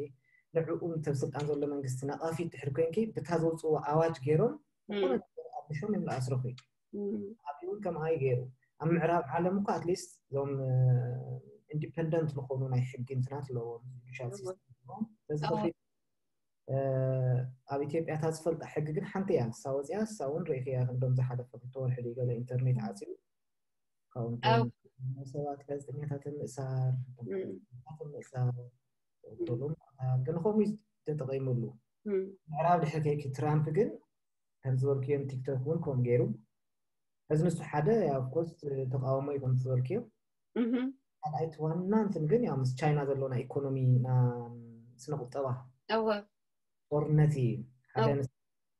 ንዕኡ ተብስልጣን ዘሎ መንግስትና ቀፊት ድሕሪ ኮንኪ ብታ ዘውፅዎ ኣዋጅ ገይሮም ኣዲሾም እዮም ዝኣስረኩ እዩ ኣቢውን ከም ገይሩ ኣብ ምዕራብ ዓለም እኳ ኣትሊስት እዞም ኢንዲፐንደንት ዝኾኑ ናይ ሕጊ እንትናት ኣለዎም ጁዲሻል ሲስተም ስለዚ ኣብ ኢትዮጵያ እታ ዝፈልጣ ሕጊ ግን ሓንቲ እያ ንሳ ወፅያ ንሳ እውን ርእክያ ከምዶም ዝሓለፈ ክልተ ወርሒ ዶ ገለ ኢንተርኔት ዓፅዩ ዓፂሉ ሰባት ጋዜጠኛታት ምእሳር ምእሳር ክብሎም ግን ከምኡ ተጠቂሙሉ ምዕራብ ድሕሪ ከይክ ትራምፕ ግን ከምዝበልክዮም ቲክቶክ እውን ከምኡ ገይሩ ሕዚ ምስ ሓደ ኣፍኮርስ ተቃወሞ እዩ ከም ዝበልክ እዩ ካልኣይቲ ዋና እንትን ግን ያው ምስ ቻይና ዘሎ ናይ ኢኮኖሚ ስነ ቁጠባ ጦርነት እዩ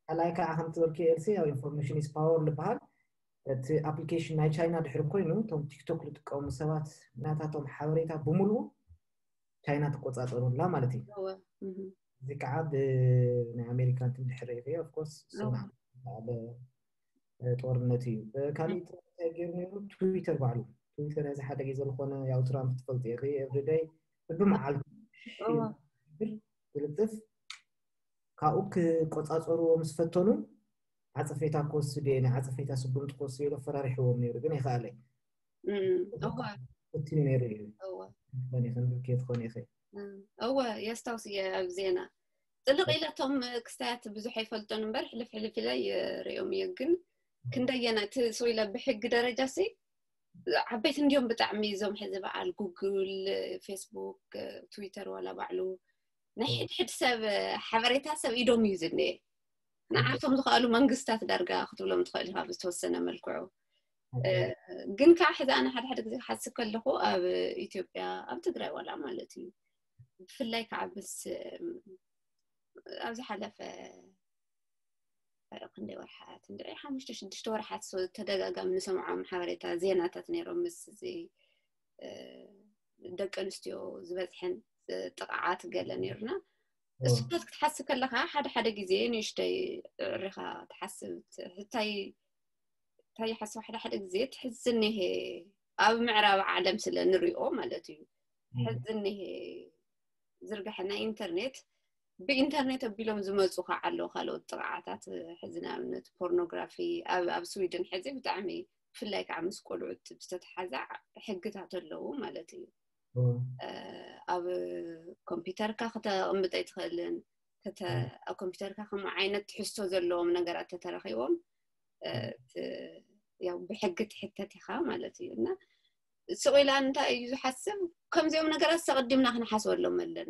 ካልኣይ ከዓ ከምቲ በልክ ኤልሲ ያው ኢንፎርሜሽን ኢዝ ፓወር ዝበሃል እቲ ኣፕሊኬሽን ናይ ቻይና ድሕሪ ኮይኑ እቶም ቲክቶክ ዝጥቀሙ ሰባት ናታቶም ሓበሬታ ብምልኡ ቻይና ትቆፃፀሩላ ማለት እዩ እዚ ከዓ ብናይ ኣሜሪካ እንትን ድሕሪ ርዮ ኣፍኮርስ ሱና ጦርነት እዩ ካሊእ ገይሩ ነይሩ ትዊተር ባዕሉ ትዊተር እዚ ሓደ ግዜ ዝኾነ ያው ትራምፕ ትፈልጥ ኢኺ ኤብሪደይ ብመዓልቱ ብር ዝልጥፍ ካብኡ ክቆፃፀርዎ ምስ ፈተኑ ዓፀፌታ ክወስድ እየ ዓፀፌታ ስጉምቲ ክወስድ ኢሎ ፈራሪሕዎም ነይሩ ግን ይከኣለይ ፈቲኑ ነይሩ እዩ ክኾነ ይኽእል ብኬ ክኾነ ይኽእል እወ የስታውስ እየ ኣብ ዜና ጥልቅ ኢለ እቶም ክስታያት ብዙሕ ኣይፈልጦን እምበር ሕልፍ ሕልፍ ኢለ ርኦም እየ ግን كندينا تسوي له بحق درجة سي حبيت نديهم بتعمي زوم حزب على جوجل فيسبوك تويتر ولا بعلو نحد حد سب حبريتها سب يدوم يزني نعرفهم دخلوا منقستات درجة خطوا لهم دخلها بس توسنا ملكعو قن كاحد أنا حد حد حس كله أب إثيوبيا أب تقرأ ولا مالتي في الليك عبس أبز حلف فرق عندي ورحات عندي ريحة مش تشد تشد ورحات سو تدقى قام نسمع عم حبريتا زينا تتني رمس زي آه، دقا نستيو زبزحن طقعات قال نيرنا السؤال تحس كل حد حد جزين يشتي ريحة تحس تاي تاي حس واحد حد جزين تحس إن هي أو معرب عالم سلا نريقه مالتي تحس إن هي زرقة حنا إنترنت بإنترنت بيلوم زملزو خالو خالو طرعاتات حزنا من البورنوغرافي أب أب سويدن حزي بتعمي في لايك عم سكول عد بستحزع حقتها تلو مالتي أب كمبيوتر كا خت أم بتأيد خلن كت أب كمبيوتر كا خم عينة تحسو زلو من جرات تترخيهم يا بحقت حتة تخا مالتي إنه سؤال أنت يحسب كم زي من جرات سقدمنا خن حسو لهم اللي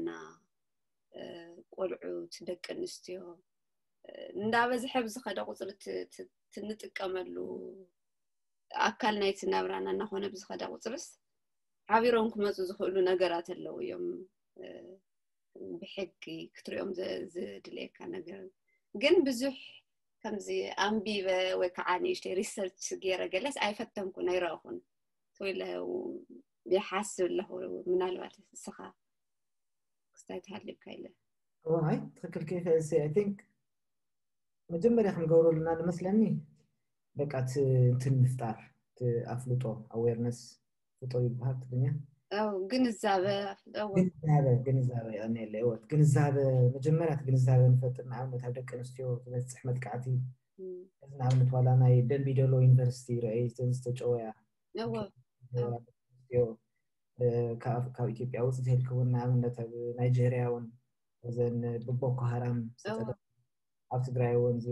ቆልዑት ደቂ ኣንስትዮ እንዳበዝሐ ብዝኸደ ቁፅሪ ትንጥቀመሉ ኣካል ናይቲ ናብራና እናኾነ ብዝኸደ ቁፅርስ ዓቢሮም ክመፁ ዝኽእሉ ነገራት ኣለው እዮም ብሕጊ ክትሪኦም ዝድልየካ ነገር ግን ብዙሕ ከምዚ ኣንቢበ ወይ ከዓ ንእሽተይ ሪሰርች ገይረ ገለስ ኣይፈተንኩን ኣይረአኹን ወይ ይሓስብ ኣለኹ ምናልባት ንስኻ ስተይትሃልዩ ካኢለ ዋይ ትክክል ከይፈ አይ ቲንክ መጀመርያ ክንገብሮ ዘለና ዝመስለኒ በቃ እንትን ምፍጣር ኣፍልጦ ኣዌርነስ ፍጦ ይበሃል ትግርኛ ግንዛበ ግንዛበ ግንዛበ ኣለ ህወት ግንዛበ መጀመርያ እቲ ግንዛበ ንፈጥር ንኣብነት ኣብ ደቂ ኣንስትዮ ዝበፅሕ መጥቃዕቲ እዚ ንኣብነት ዋላ ናይ ደንቢ ደሎ ዩኒቨርሲቲ ርአይ ዝተጨወያ كأفريقيا أو سهل كون نعمل نت نيجيريا ون زين ببوكو هرم أفتر غيون ز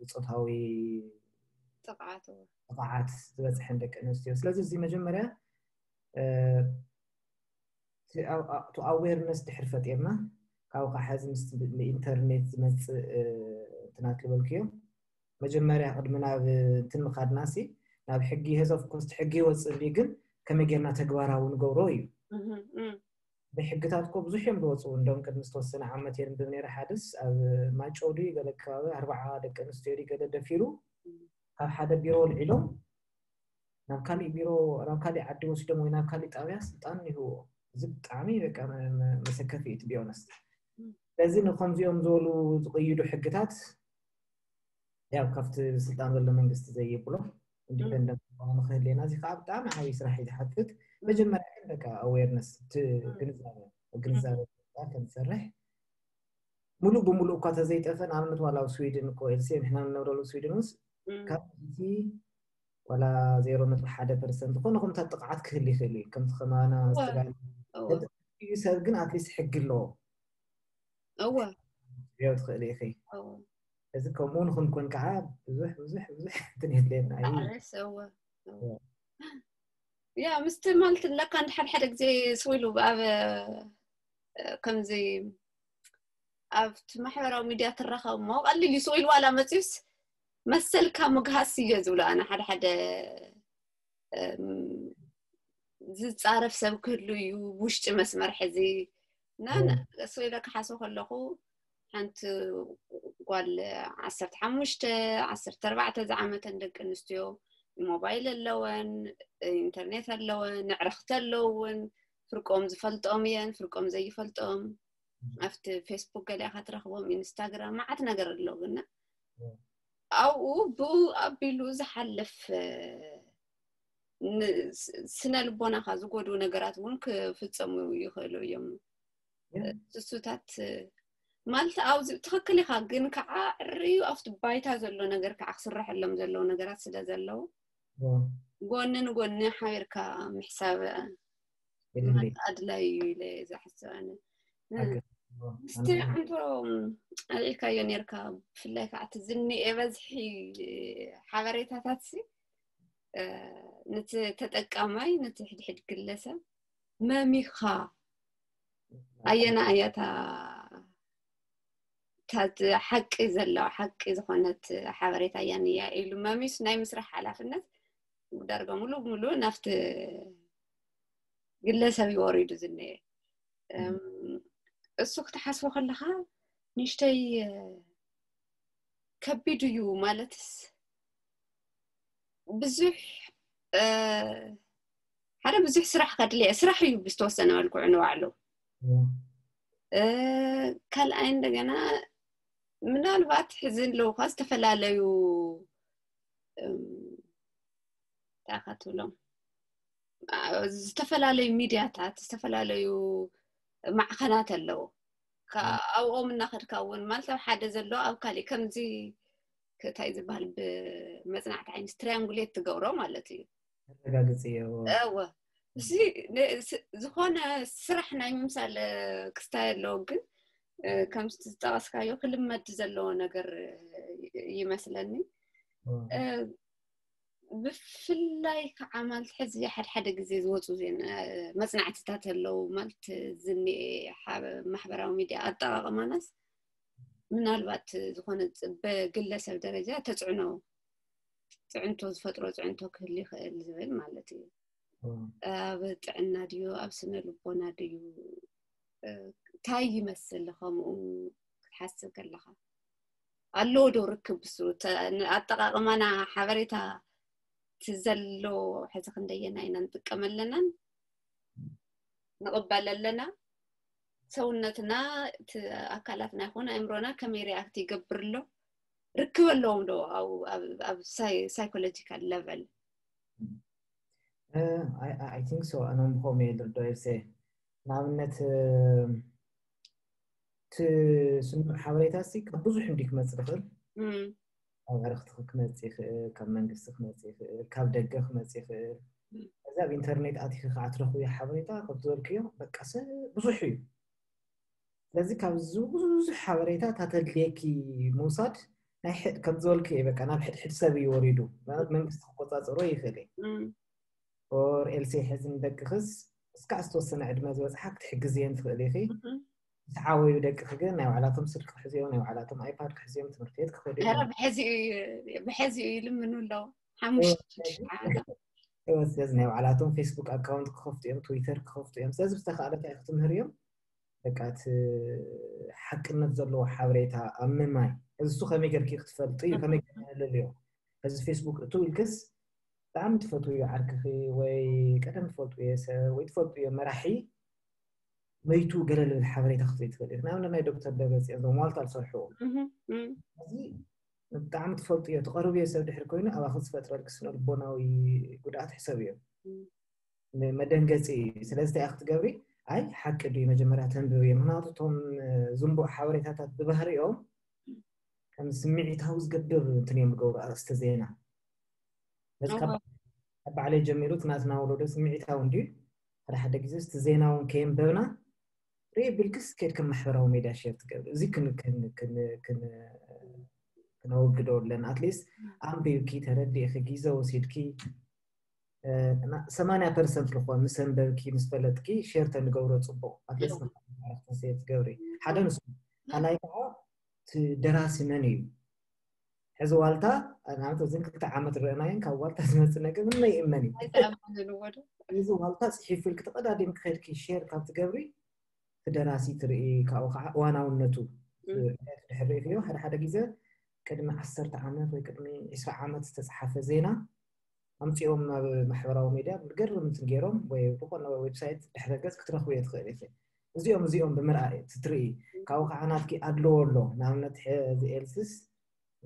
بتصوت هاوي طبعات طبعات بس عندك أنستيوس لازم زي ما جمرة تو أوير ناس تحرفة يما أو قاحز مست بالإنترنت مت تناكل بالكيو مجمرة قد منا تنمخر ناسي ناب حقي هذا فكنت حقي وصل ليجن ከመይ ጌርና ተግባራዊ ንገብሮ እዩ ብሕግታት ኮ ብዙሕ እዮም ዝወፁ እንደም ቅድሚ ዝተወሰነ ዓመት እየ ንብብ ነረ ሓደስ ኣብ ማጨው ድዩ ገለ ከባቢ ኣርባዓ ደቂ ኣንስትዮ ድ ገለ ደፊሩ ካብ ሓደ ቢሮ ልዒሎም ናብ ካሊእ ቢሮ ናብ ካሊእ ዓዲ ወሲዶም ወይ ናብ ካሊእ ጣብያ ስልጣን ይህብዎ እዚ ብጣዕሚ በቃ መሰከፊ እዩ ትብዮነስ ስለዚ ንከምዚኦም ዝበሉ ዝቕይዱ ሕግታት ያው ካብቲ ስልጣን ዘሎ መንግስቲ ዘየብሎ ኢንዲፐንደንት ክኾኑ ንኽእል ኢና እዚ ከዓ ብጣዕሚ ዓብዪ ስራሕ እዩ ዝሓትት መጀመርያ ግን በቃ ኣዌርነስ ግንዛበ ግንዛበ ከምዝሰርሕ ሙሉእ ብሙሉእ እኳ ተዘይጠፈ ንኣብነት ዋላ ኣብ ስዊድን እኮ ኤልሲኤ ንሕና ንነብረሉ ስዊድን ውስ ካብቲ ዋላ ዜሮ ነጥቢ ሓደ ፐርሰንት ኮነ ከምታት ጥቕዓት ክህል ይኽእል እዩ ከምቲ ከማና እዩ ሰብ ግን ኣትሊስት ሕጊ ኣለዎ እዋ ትኽእል ኢኺ إذا كمون خن كون كعاب وزح وزح وزح تنهي تلين عيني معلش هو آه. يا مستمالت لك عند حد حدك زي سويلو بقى آه، آه، كم زي أفت محورة وميديا ترخى وما قال لي سويلو ولا ما تفس مسل كم جهاز يجزول أنا حد حد زيت عارف سب كله يو بوشت مسمر حزي نا سويلك حاسو خلقو أنت ጓል ዓሰርተ ሓሙሽተ ዓሰርተ ኣርባዕተ ዝዓመተን ደቂ ኣንስትዮ ሞባይል ኣለወን ኢንተርኔት ኣለወን ንዕረክቲ ኣለው እውን ፍርቆም ዝፈልጦም እየን ፍርቆም ዘይፈልጦም ኣብቲ ፌስቡክ ገለ ኢካ ትረክቦም ኢንስታግራም መዓት ነገር ኣሎ ግና ኣብኡ ብኡ ኣቢሉ ዝሓልፍ ስነ ልቦናካ ዝጎድኡ ነገራት እውን ክፍፀሙ ይኽእሉ እዮም ስሱታት ማለት ኣብዚ ትኽክል ኢኻ ግን ከዓ ዕርዩ ኣብቲ ባይታ ዘሎ ነገር ከዓ ክስርሐሎም ዘለዉ ነገራት ስለ ዘለዉ ጎኒ ንጎኒ ሓቢርካ ምሕሳብ ኣድላይ እዩ ኢለ ዝሓስብ ኣነ እስቲ ዓንቶ ኣልዒልካዮ ነርካ ብፍላይ ከዓ እቲ ዝኒኤ በዝሒ ሓበሬታታት ሲ ነቲ ተጠቃማይ ነቲ ሕድሕድ ግለሰብ መሚኻ ኣየና ኣያታ ካብቲ ሓቂ ዘለዋ ሓቂ ዝኾነት ሓበሬታ እያ ንያ ኢሉ መሚስ ናይ ምስራሕ ሓላፍነት ዳርጋ ሙሉእ ሙሉእ ናብቲ ግለሰብ ይወሪዱ ዝነየ እሱ ክትሓስቦ ከለካ ንእሽተይ ከቢድ እዩ ማለትስ ብዙሕ ሓደ ብዙሕ ስራሕ ከድልየ ስራሕ እዩ ብዝተወሰነ መልክዑ ንባዕሉ ካልኣይ እንደገና ምናልባት ሕዝን ኣለዉካ ዝተፈላለዩ እንታይ ዝተፈላለዩ ሚድያታት ዝተፈላለዩ ማዕኸናት ኣለዎ ኣብኦም እናኸድካ እውን ማለት ኣብ ሓደ ዘሎ ኣብ ካሊእ ከምዚ ክእታይ ዝበሃል ብመፅናዕቲ ዓይነት ትሪያንጉሌት ትገብሮ ማለት እዩ ረጋግፅ እዚ ዝኾነ ስራሕ ናይ ምምሳለ ክስታይ ኣለዎ ግን ከምቲ ዝጠቐስካዮ ክልመድ ዘለዎ ነገር ይመስለኒ ብፍላይ ከዓ ማለት ሕዚ ሓደሓደ ግዜ ዝወፁ ዜና መፅናዕትታት ኣለው ማለት ዝኒኤ ማሕበራዊ ሚድያ ኣጠቃቅማናስ ምናልባት ዝኮነ ብግለሰብ ደረጃ ተፅዕኖ ፅዕንቶ ዝፈጥሮ ፅዕንቶ ክህል ይክእል ዝብል ማለት እዩ ኣብ ጥዕና ድዩ ኣብ ስነ ልቦና ድዩ እንታይ ይመስል ከምኡ ክትሓስብ ከለካ ኣለዎ ዶ ርክብ ሱ ኣጠቃቅማና ሓበሬታ እቲ ዘሎ ሕዚ ክንደየና ኢና ንጥቀም ኣለናን ንቕበል ኣለና ሰውነትና እቲ ኣካላትና ይኹን ኣእምሮና ከመይ ሪኣክት ይገብር ሎ ርክብ ኣለዎም ዶ ኣብ ሳይኮሎጂካል ለቨል ኣይ ቲንክ ሶ ኣነም የ ልርዶ የብሴ ንኣብነት እቲ ስኑዕ ሓበሬታ ሲ ካብ ብዙሕ እንዲ ክመፅእ ይኽእል ኣብ ዕረክቲ ክመፅእ ይኽእል ካብ መንግስቲ ክመፅእ ይኽእል ካብ ደገ ክመፅእ ይኽእል እዚ ኣብ ኢንተርኔት ኣቲክ ከዓ ትረኽብዮ ሓበሬታ ከም ዝበልክዮ በቃ ብዙሕ እዩ ስለዚ ካብዚ ብዙሕ ሓበሬታ ታተድልየኪ ምውሳድ ናይ ከም ዝበልክ እየ በቃ ናብ ሕድሕድ ሰብ እዩ ወሪዱ ማለት መንግስቲ ክቆፃፀሮ ይኽእል እየ ኦር ኤልሲ ሕዚ ንደቅክስ እስካብ ዝተወሰነ ዕድመ ዝበፅሓ ክትሕግዝ እየን ትኽእል ኢኺ ተዓወዩ ደቅኺ ግን ናይ ባዕላቶም ስልክ ክሕዝዮም ናይ ባዕላቶም ኣይፓድ ክሕዝዮም ትምህርቲ ቤት ክኸዱ ብሕዚኡ እዩ ልምኑ ኣለዉ ስለዚ ናይ ባዕላቶም ፌስቡክ ኣካውንት ክኸፍቱ እዮም ትዊተር ክኸፍቱ እዮም ስለዚ ብዝተኽኣለ እንታይ ክትምህር እዮም በቃ እቲ ሓቅነት ዘለዎ ሓበሬታ ኣብ ምማይ እዚ እሱ ከመይ ጌርኪ ክትፈልጡ እዩ ከመይ ገርለልዮ እዚ ፌስቡክ እቱ ኢልክስ بعم تفوتوا يا عركخي وي كتم تفوتوا يا سا وي تفوتوا يا مرحي ميتو قلل الحبري تخطي نعم، نعم تفلي هنا ولا ماي دكتور دابس يعني دوم والتال صرحو بعم تفوتوا يا تقربوا يا سا ودحر كوينة أبا خلص فترة لك سنو البونا وي قدعات حسابية مدن قاسي سلازتي أخت قبري أي حك دي مجمرة تنبوي مناطتهم آه، زنبو حوري تاتات ببهر يوم كان سمعي تاوز قدر تنيم قوبة أستاذ ነዚ ካብ ባዕለይ ጀሚሩ እቲ ናትና ወለዶ ስምዒታዊ እንድዩ ሓደ ሓደ ግዜ እቲ ዜና እውን ከየንበብና ርኢ ብልክስ ከድከም ማሕበራዊ ሜድያ ሸር ትገብር እዚ ክነወግዶ ኣለና ኣትሊስት ኣንቢብኪ ተረዲእኪ ግዜ ወሲድኪ ሰማንያ ፐርሰንት ዝኮን ምስ ምስ ፈለጥኪ ሸር ተንገብሮ ፅቡቅ ኣትሊስት ትገብሪ ሓደ ንስ ካልኣይ ከዓ ደራሲ መን እዩ ሕዝዋልታ ናብቲ እዚ ክልተ ትረአናየን ካብ ዋልታ ዝመፅእ ነገር ምናይ ይእመን እዩ እዚ ዋልታ ፅሒፉ ኢልክ ተቀዳዲም ክከድኪ ሸር ካብ ትገብሪ ደራሲ ትርኢ ካብኡ ከዓ እዋናውነቱ ድሕር ርኢ ክዮ ሓደ ሓደ ግዜ ቅድሚ ዓሰርተ ዓመት ወይ ቅድሚ ዕስራ ዓመት ዝተፀሓፈ ዜና ኣምፂኦም ናብ ማሕበራዊ ሚድያ ብገርም እንትን ገይሮም ወይ ብኮነ ዌብሳይት ድሕረ ገፅ ክትረኽብዮ ትኽእል ኢኸ እዚኦም እዚኦም ብምርኣእ ትትርኢ ካብኡ ከዓ ናትኪ ኣድለዎ ኣሎ ንኣብነት ኤልስስ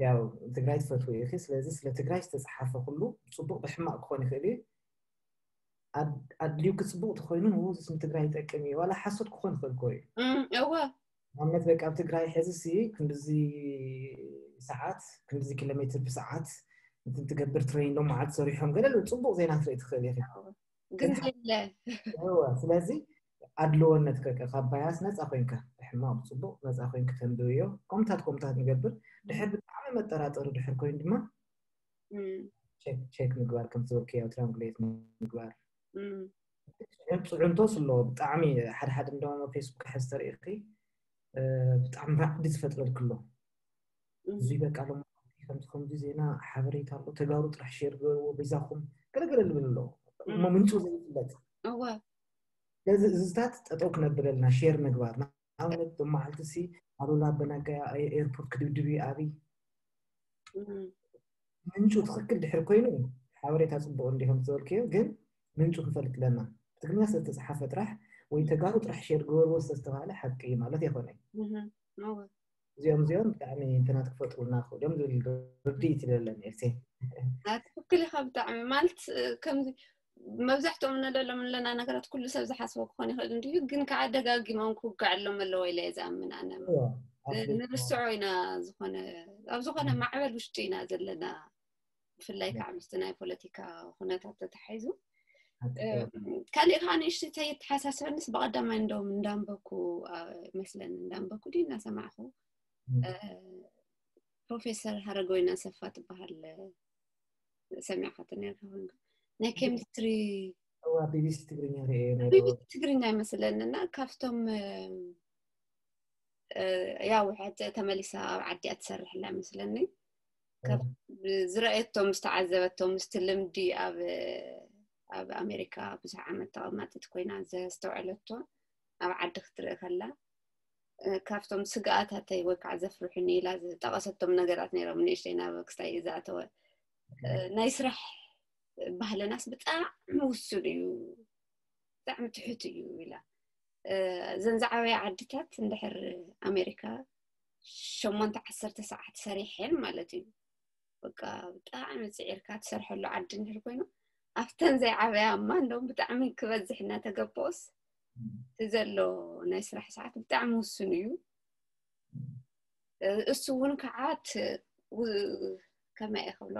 ያው ትግራይ ትፈትው ኢኺ ስለዚ ስለ ትግራይ ዝተፀሓፈ ኩሉ ፅቡቅ ብሕማቅ ክኾን ይኽእል እዩ ኣድልዩ ክፅቡቅ ተኮይኑ ንኡ ስም ትግራይ ይጠቅም እዩ ዋላ ሓሶት ክኾን ይኽእል ኮ እዩ እዋ ንኣብነት በቂ ኣብ ትግራይ ሕዚ ሲ ክንድዚ ሰዓት ክንድዚ ኪሎ ሜትር ብሰዓት ትገብር ትሬን ሎመዓት ሰሪሖም ገለሉ ፅቡቅ ዜና ትርኢ ትኽእል ኢኺ ግን ስለዚ ኣድለወነት ካብ ባያስ ነፃ ኮንካ ሕማቅ ብፅቡቅ ነፃ ኮንካ ተንብብዮ ቆምታት ቆምታት ንገብር ድሕር መጠራጠሩ ድሕር ኮይኑ ድማ ቸክ ምግባር ከም ዝበልክያ ትራንጉሌት ምግባር ፅዑንቶስ ኣለዎ ብጣዕሚ ሓደ ሓደ እንደሞ ፌስቡክ ሕዝ ተርእኺ ብጣዕሚ ራዕዲ ዝፈጥረልክ ኣሎ እዚ በቃ ሎ ከምዚ ከምዚ ዜና ሓበሬታ ኣሎ ተጋሩ ጥራሕ ሸር ገርዎ ቤዛኹም ገለገለ ልብል ኣለዎ እሞ ምንጩ ዘይፍለጥ ስለዚ እዚታት ጠጠው ክነብለልና ሼር ምግባር ንኣብነት ዶመዓልቲ ሲ ኣሉላ ኣበናጋያ ኤርፖርት ክድብድብ እዩ ኣብይ ምንጩ ትክክል ድሕር ኮይኑ ሓበሬታ ፅቡቅ እንዲሆም ዝበልክዮ ግን ምንጩ ክፈልጥ ለና ትግርኛ ስለተፀሓፈ ጥራሕ ወይ ተጋሩ ጥራሕ ሸር ገበርዎ ዝተባሃለ ሓቂ ማለት ኣይኮነ እዚኦም እዚኦም ብጣዕሚ እንትናት ክፈጥሩልና ክእሉ እዮም ዝብል ርድኢት ይለለኒ ኤርሴ ትክክል ኢካ ብጣዕሚ ማለት ከምዚ መብዛሕትኦም ነለሎም ዘለና ነገራት ኩሉ ሰብ ዝሓስቦ ክኾን ይኽእል እንድዩ ግን ከዓ ደጋጊሞም ክውጋዕ ኣሎም ኣለዎ ኢለ እየ ዝኣምን ኣነ ንርስዖ ኢና ዝኮነ ኣብ ዝኮነ ማዕበል ውሽጢ ኢና ዘለና ብፍላይ ከዓ ምስ ናይ ፖለቲካ ኩነታት ተተሓዙ ካሊእ ከዓ ንንስቲ ተይድ ተሓሳስንስ ብቀዳማይ እንዶም እንዳንበኩ ይመስለኒ እንዳንበኩ ድናሰማዕኩ ፕሮፌሰር ሃረጎይና ሰፋ ትበሃል ሰሚዕካ ርካ ይ ናይ ኬሚስትሪቲትግርስቲ ትግርኛ ይመስለኒና ካብቶም ያ ውሕጅ ተመሊሳ ኣብ ዓዲ እያ ትሰርሕ መስለኒ ዝረአየቶ ምስ ተዓዘበቶ ምስቲ ልምዲ ኣብ ኣብ ኣሜሪካ ብዙሕ ዓመት ተቐማጢት ኮይና ዝተውዕለቶ ኣብ ዓዲ ክትርኢ ከላ ካብቶም ስጋኣታተይ ወይ ከዓ ዘፍርሑኒ ኢላ ዝጠቐሰቶም ነገራት ነይሮም ንእሽተይ ናብ ክስታይ ዝኣተወ ናይ ስራሕ ባህልናስ ብጣዕሚ ውሱን እዩ ብጣዕሚ ትሑት እዩ ኢላ እዘን ዝዓበያ ዓድታት እንድሕር ኣሜሪካ ሸሞንተ ዓሰርተ ሰዓት ሰሪሐን ማለት እዩ በቃ ብጣዕሚ ፅዒርካ ትሰርሐሉ ዓዲ እንድሕር ኮይኑ ኣብተን ዘይዓበያ እማ እንደም ብጣዕሚ ክበዝሕ እናተገበኦስ እቲ ዘሎ ናይ ስራሕ ሰዓት ብጣዕሚ ውስን እዩ እሱ እውን ከዓ ከመይ እየ ክብሎ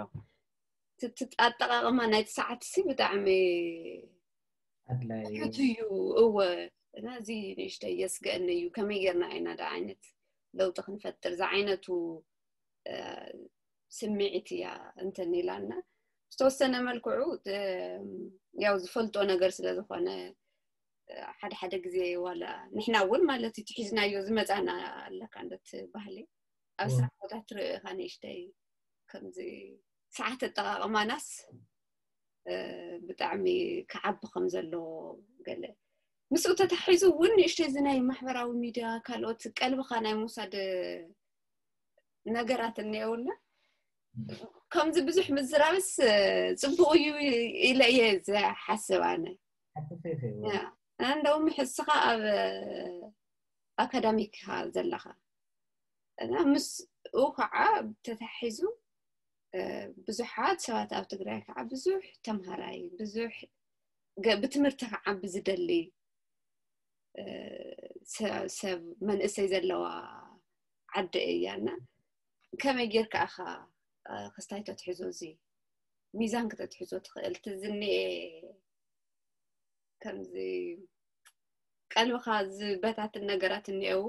ኣጠቃቅማ ናይቲ ሰዓት ሲ ብጣዕሚ ሕቱ እዩ እወ እዚ ንእሽተይ የስግአኒ እዩ ከመይ ጌርና ኢና ዳ ዓይነት ለውጢ ክንፈጥር ዛ ዓይነቱ ስምዒት እያ እንትን ኢላና ዝተወሰነ መልክዑ ያው ዝፈልጦ ነገር ስለ ዝኾነ ሓደ ሓደ ግዜ ዋላ ንሕና እውን ማለት እዩ ትሒዝናዮ ዝመፃና ኣለካ እንደት ባህሊ ኣብ ስራሕ ቦታ ትርኢ ኢኻ ንእሽተይ ከምዚ ሰዓት ኣጠቃቅማናስ ብጣዕሚ ክዓቢ ከም ዘለዎ ገለ ምስኡ ተታሒዙ እውን ንእሽተይ ዝናይ ማሕበራዊ ሚድያ ካልኦት ቀልብካ ናይ ምውሳድ ነገራት እኒአውና ከምዚ ብዙሕ ምዝራብስ ፅቡቅ እዩ ኢለ እየ ዝሓስብ ኣነ እንደውም ሕስኻ ኣብ ኣካዳሚክካ ዘለካ ምስኡ ከዓ ተታሒዙ ብዙሓት ሰባት ኣብ ትግራይ ከዓ ብዙሕ ተምሃራይ ብዙሕ ብትምህርቲ ከዓ ብዝደሊ ሰብ መንእሰይ ዘለዋ ዓዲ እያና ከመይ ጌርካ ኢኻ ክስታይ ተትሕዞ እዚ ሚዛን ክተትሕዞ ትኽእል እቲ ዝኒኤ ከምዚ ቀልብካ ዝበታትን ነገራት እኒኤው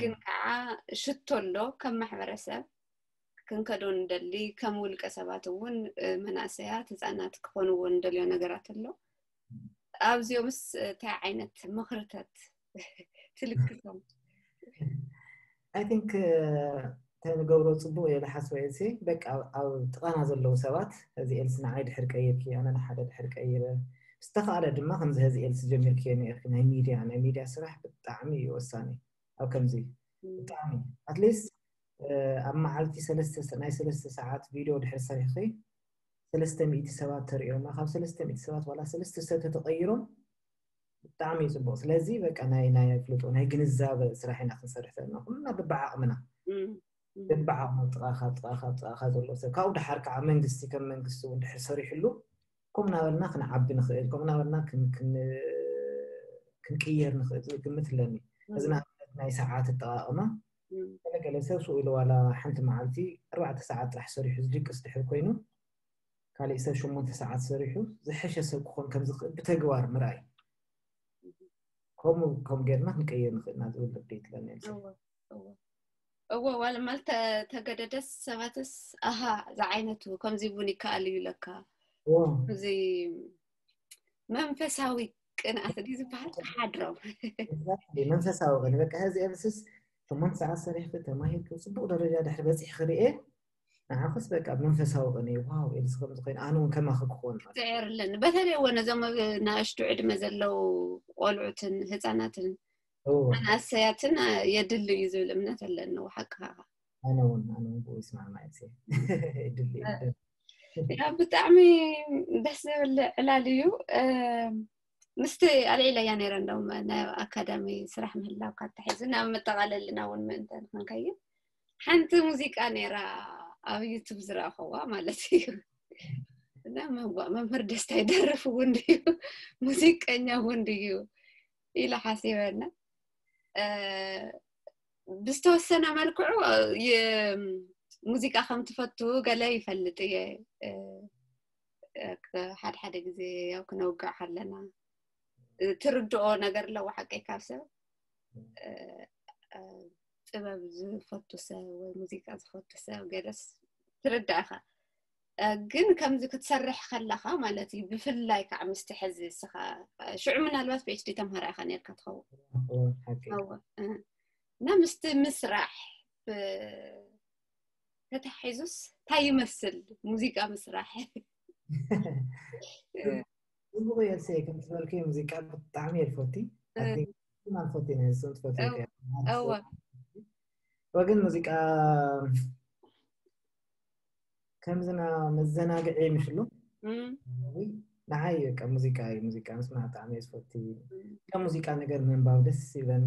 ግን ከዓ ሽቶ ኣሎ ከም ማሕበረሰብ ክንከዶ ንደሊ ከም ውልቀ ሰባት እውን መናእሰያት ህፃናት ክኾንዎ ንደልዮ ነገራት ኣሎ أبزيو مس آه، تاعينت مخرتت تلك I think آه، تانا قورو تصبو إلى حس ويسي بك أو أو تقانا زلوا سوات هذه إلس نعيد حرك أيك أنا نحدد حرك أيك استخدم دم ما خمس هذه إلس جميل كي أنا يعني أخن هاي ميديا أنا ميديا سرح بالطعمي والثاني أو كم زي بالطعمي at least آه، أما على في سلسة سنة سلسة ساعات فيديو دحر سريخي ሰለስተሚእቲ ሰባት ተሪእዮማ ካብ ሰለስተሚእቲ ሰባት ዋላ ሰለስተ ሰብ ተተቐይሮም ብጣዕሚ እዩ ፅቡቅ ስለዚ በቃ ናይ ናይ ኣፍልጦ ናይ ግንዛበ ስራሕ ኢና ክንሰርሕ ዘለና ኩሉና በብዓቕምና በብዓቕሙ ጥቃኻ ጥቃኻ ጥቃኻ ዘሎ ሰብ ካብኡ ድሓር ከዓ መንግስቲ ከም መንግስቲ እውን ድሕር ሰሪሕሉ ከምኡ ናበልና ክንዓቢ ንኽእል ከምኡ ናበልና ክንቅየር ንኽእል ዝብል ግምት ኣለኒ እዚ ንኣብነት ናይ ሰዓት ኣጠቃቅማ ገለገለ ሰብ ስኡ ኢሉ ዋላ ሓንቲ መዓልቲ ኣርባዕተ ሰዓት ጥራሕ ሰሪሑ ዝድቅስ ድሕር ኮይኑ كالي سشو من تسعات سريحو زحشة سوك خون كم زق بتجوار مراي كم كم غير ما نكير نخ نازل البيت لنا أوه أوه أوه والمال ت تجددس سواتس أها زعينتو كم زيبوني كالي لك زي منفساوي أنا أتدي زبحت حدرم دي منفساوي غني بقى هذي أمسس ثمان ساعات سريحو تماهي كوسبو درجة دحر بس يخرئه ሓፈስ በቃ መንፈሳዊ ቕኒ ዋው ኢሉ ዝከም ዝኮይኑ ኣነ እውን ከማኸ ክኾን ትዕር ኣለኒ በተለይ እውን እዞም ንኣሽቱ ዕድመ ዘለው ቆልዑትን ህፃናትን ኣናሰያትን የድሊ እዩ ዝብል እምነት ኣለኒ ሓቂ ከዓ ኣነ እውን ኣነ እውን ብኡ ይስማዕ ማለት እየ የድሊ እዩ ብጣዕሚ ደስ ዝብል ዕላል እዩ ምስቲ ኣልዒላ እያ ነይረ ዶም ናብ ኣካዳሚ ስራሕ ምህላው ካተሒዙ ናብ መጠቃለልና እውን ምእንተ ንክንከይድ ሓንቲ ሙዚቃ ነይራ ኣብ ዩቱብ ዝረእኸዋ ማለት እዩ እና መምህር ደስታ ይደርፍ እውን ድዩ ሙዚቀኛ እውን ድዩ ኢሉ ሓሲበና ብዝተወሰነ መልክዑ ሙዚቃ ከም ትፈቱ ገለ ይፈልጥ እየ ሓደ ሓደ ግዜ ያው ክነውግዕ ከለና ትርድኦ ነገር ኣለዎ ሓቀይ ካብ ሰብ ጥበብ ዝብል ፈቱሰ ወይ ሙዚቃ ዝፈቱሰ ገለስ ትርዳእኻ ግን ከምዚ ክትሰርሕ ከለካ ማለት እዩ ብፍላይ ከዓ ምስቲ ሕዚ ንስኻ ሽዑ ምናልባት ፒኤችዲ ተምሃራ ኢኻ ነርካ ትኸውን እና ምስቲ ምስራሕ ተታሒዙስ እንታይ ይመስል ሙዚቃ ምስራሕ ፅቡቅ እየ ሰ ከም ዝበልከዮ ሙዚቃ ብጣዕሚ እየ ዝፈቲ ኣልፈቲ ናይ ሱ ትፈት ወግን ሙዚቃ ከምዝና መዘናግዒ ምሽሉ ንዓይ በቃ ሙዚቃ እዩ ሙዚቃ ምስማዕ ብጣዕሚ እየ ዝፈቲ ካብ ሙዚቃ ነገር ምንባብ ደስ ይብለኒ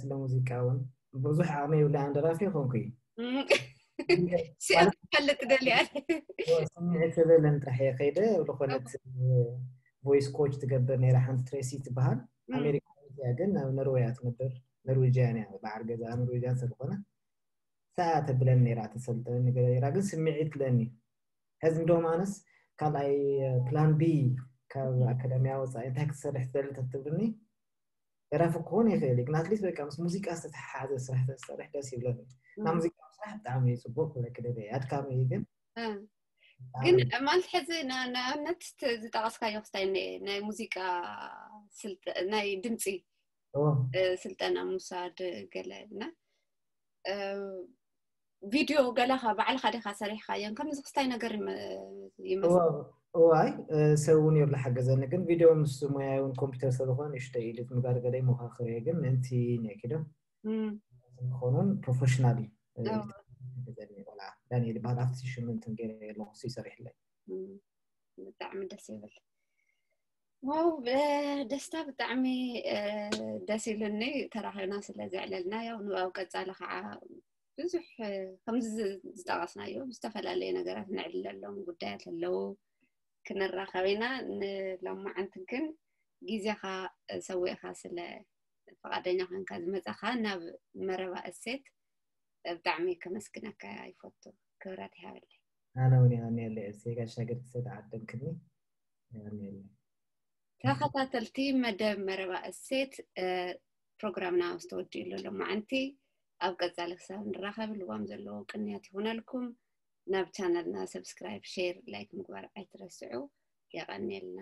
ስለ ሙዚቃ እውን ብዙሕ ዓቕሚ የብላ እንደራፊ ይኮንኩ እዩ ስለ ትደልያ ስምዒት ተዘለን ጥራሕ እየ ከይደ ዝኾነት ቮይስ ኮች ትገብር ነይራ ሓንቲ ትሬሲ ትበሃል ኣሜሪካ እያ ግን ናብ ኖርዌይ እያ ትነብር norwegian bacr gadaa norwegian ስለኾነ ሰዓተ ብለኒ ነራ ተሰልጠኒ ገለ ነራ ግን ስምዒት ለኒ ሕዚ እንደም ኣነስ ካልኣይ ፕላን ቢ ካብ ኣካደሚያ ወፃኢ እንታይ ክሰርሕ ዘሊ ተትብልኒ ደራፊ ክኾን ይኽእል እዩ ግን ኣትሊስት በቃ ምስ ሙዚቃ ዝተተሓሓዘ ስራሕ ተሰርሕ ደስ ይብለኒ ናብ ሙዚቃ ምስራሕ ብጣዕሚ እዩ ፅቡቅ ክብለክደለ ኣድካሚ እዩ ግን ግን ማለት ሕዚ ንኣብነት ዝጠቐስካዮ ክስታይ ናይ ሙዚቃ ናይ ድምፂ اه، سلطان موساد قلنا اه، فيديو قال لها بعل خدي خسر حياً يعني كم زخستي نجر وای سوونی ابله حق زن نگن ویدیو مسوم یا اون کامپیوتر سرخوان اشتهایی لیف مگر گلی مخاخره گن من تی نکردم خونم پروفشنالی ولع دنیل بعد افتی شم من تنگیر لغزی سریح لی دعم دستی ولی ዋው ደስታ ብጣዕሚ ደስ ኢሉኒ ተራኺብና ስለ ዘዕለልና ያው ንባብ ቀፃሊ ከዓ ብዙሕ ከምዚ ዝጠቐስናዮ ብዝተፈላለዩ ነገራት ንዕልል ኣሎም ጉዳያት ኣለው ክንራኸብ ኢና ንሎማዓንቲ ግን ግዜኻ ሰዊዕኻ ስለ ፈቓደኛ ኮንካ ዝመፃኻ ናብ መረባ እሴት ብጣዕሚ ከመስግነካ ይፈቱ ክብራት ይሃበለይ ኣነ እውን ይሃኒየለ እሴ ጋሻገር ክሰት ዓደም ክድሚ ይሃኒየለ ተኸታተልቲ መደብ መረባ እሴት ፕሮግራምና ምስ ተወዲኡሎ ሎ ማዓንቲ ኣብ ቀፃሊ ክሳብ ንራኸብ ልዋም ዘለዎ ቅንያት ይኹነልኩም ናብ ቻነልና ሰብስክራይብ ሼር ላይክ ምግባር ኣይትረስዑ የቐኒልና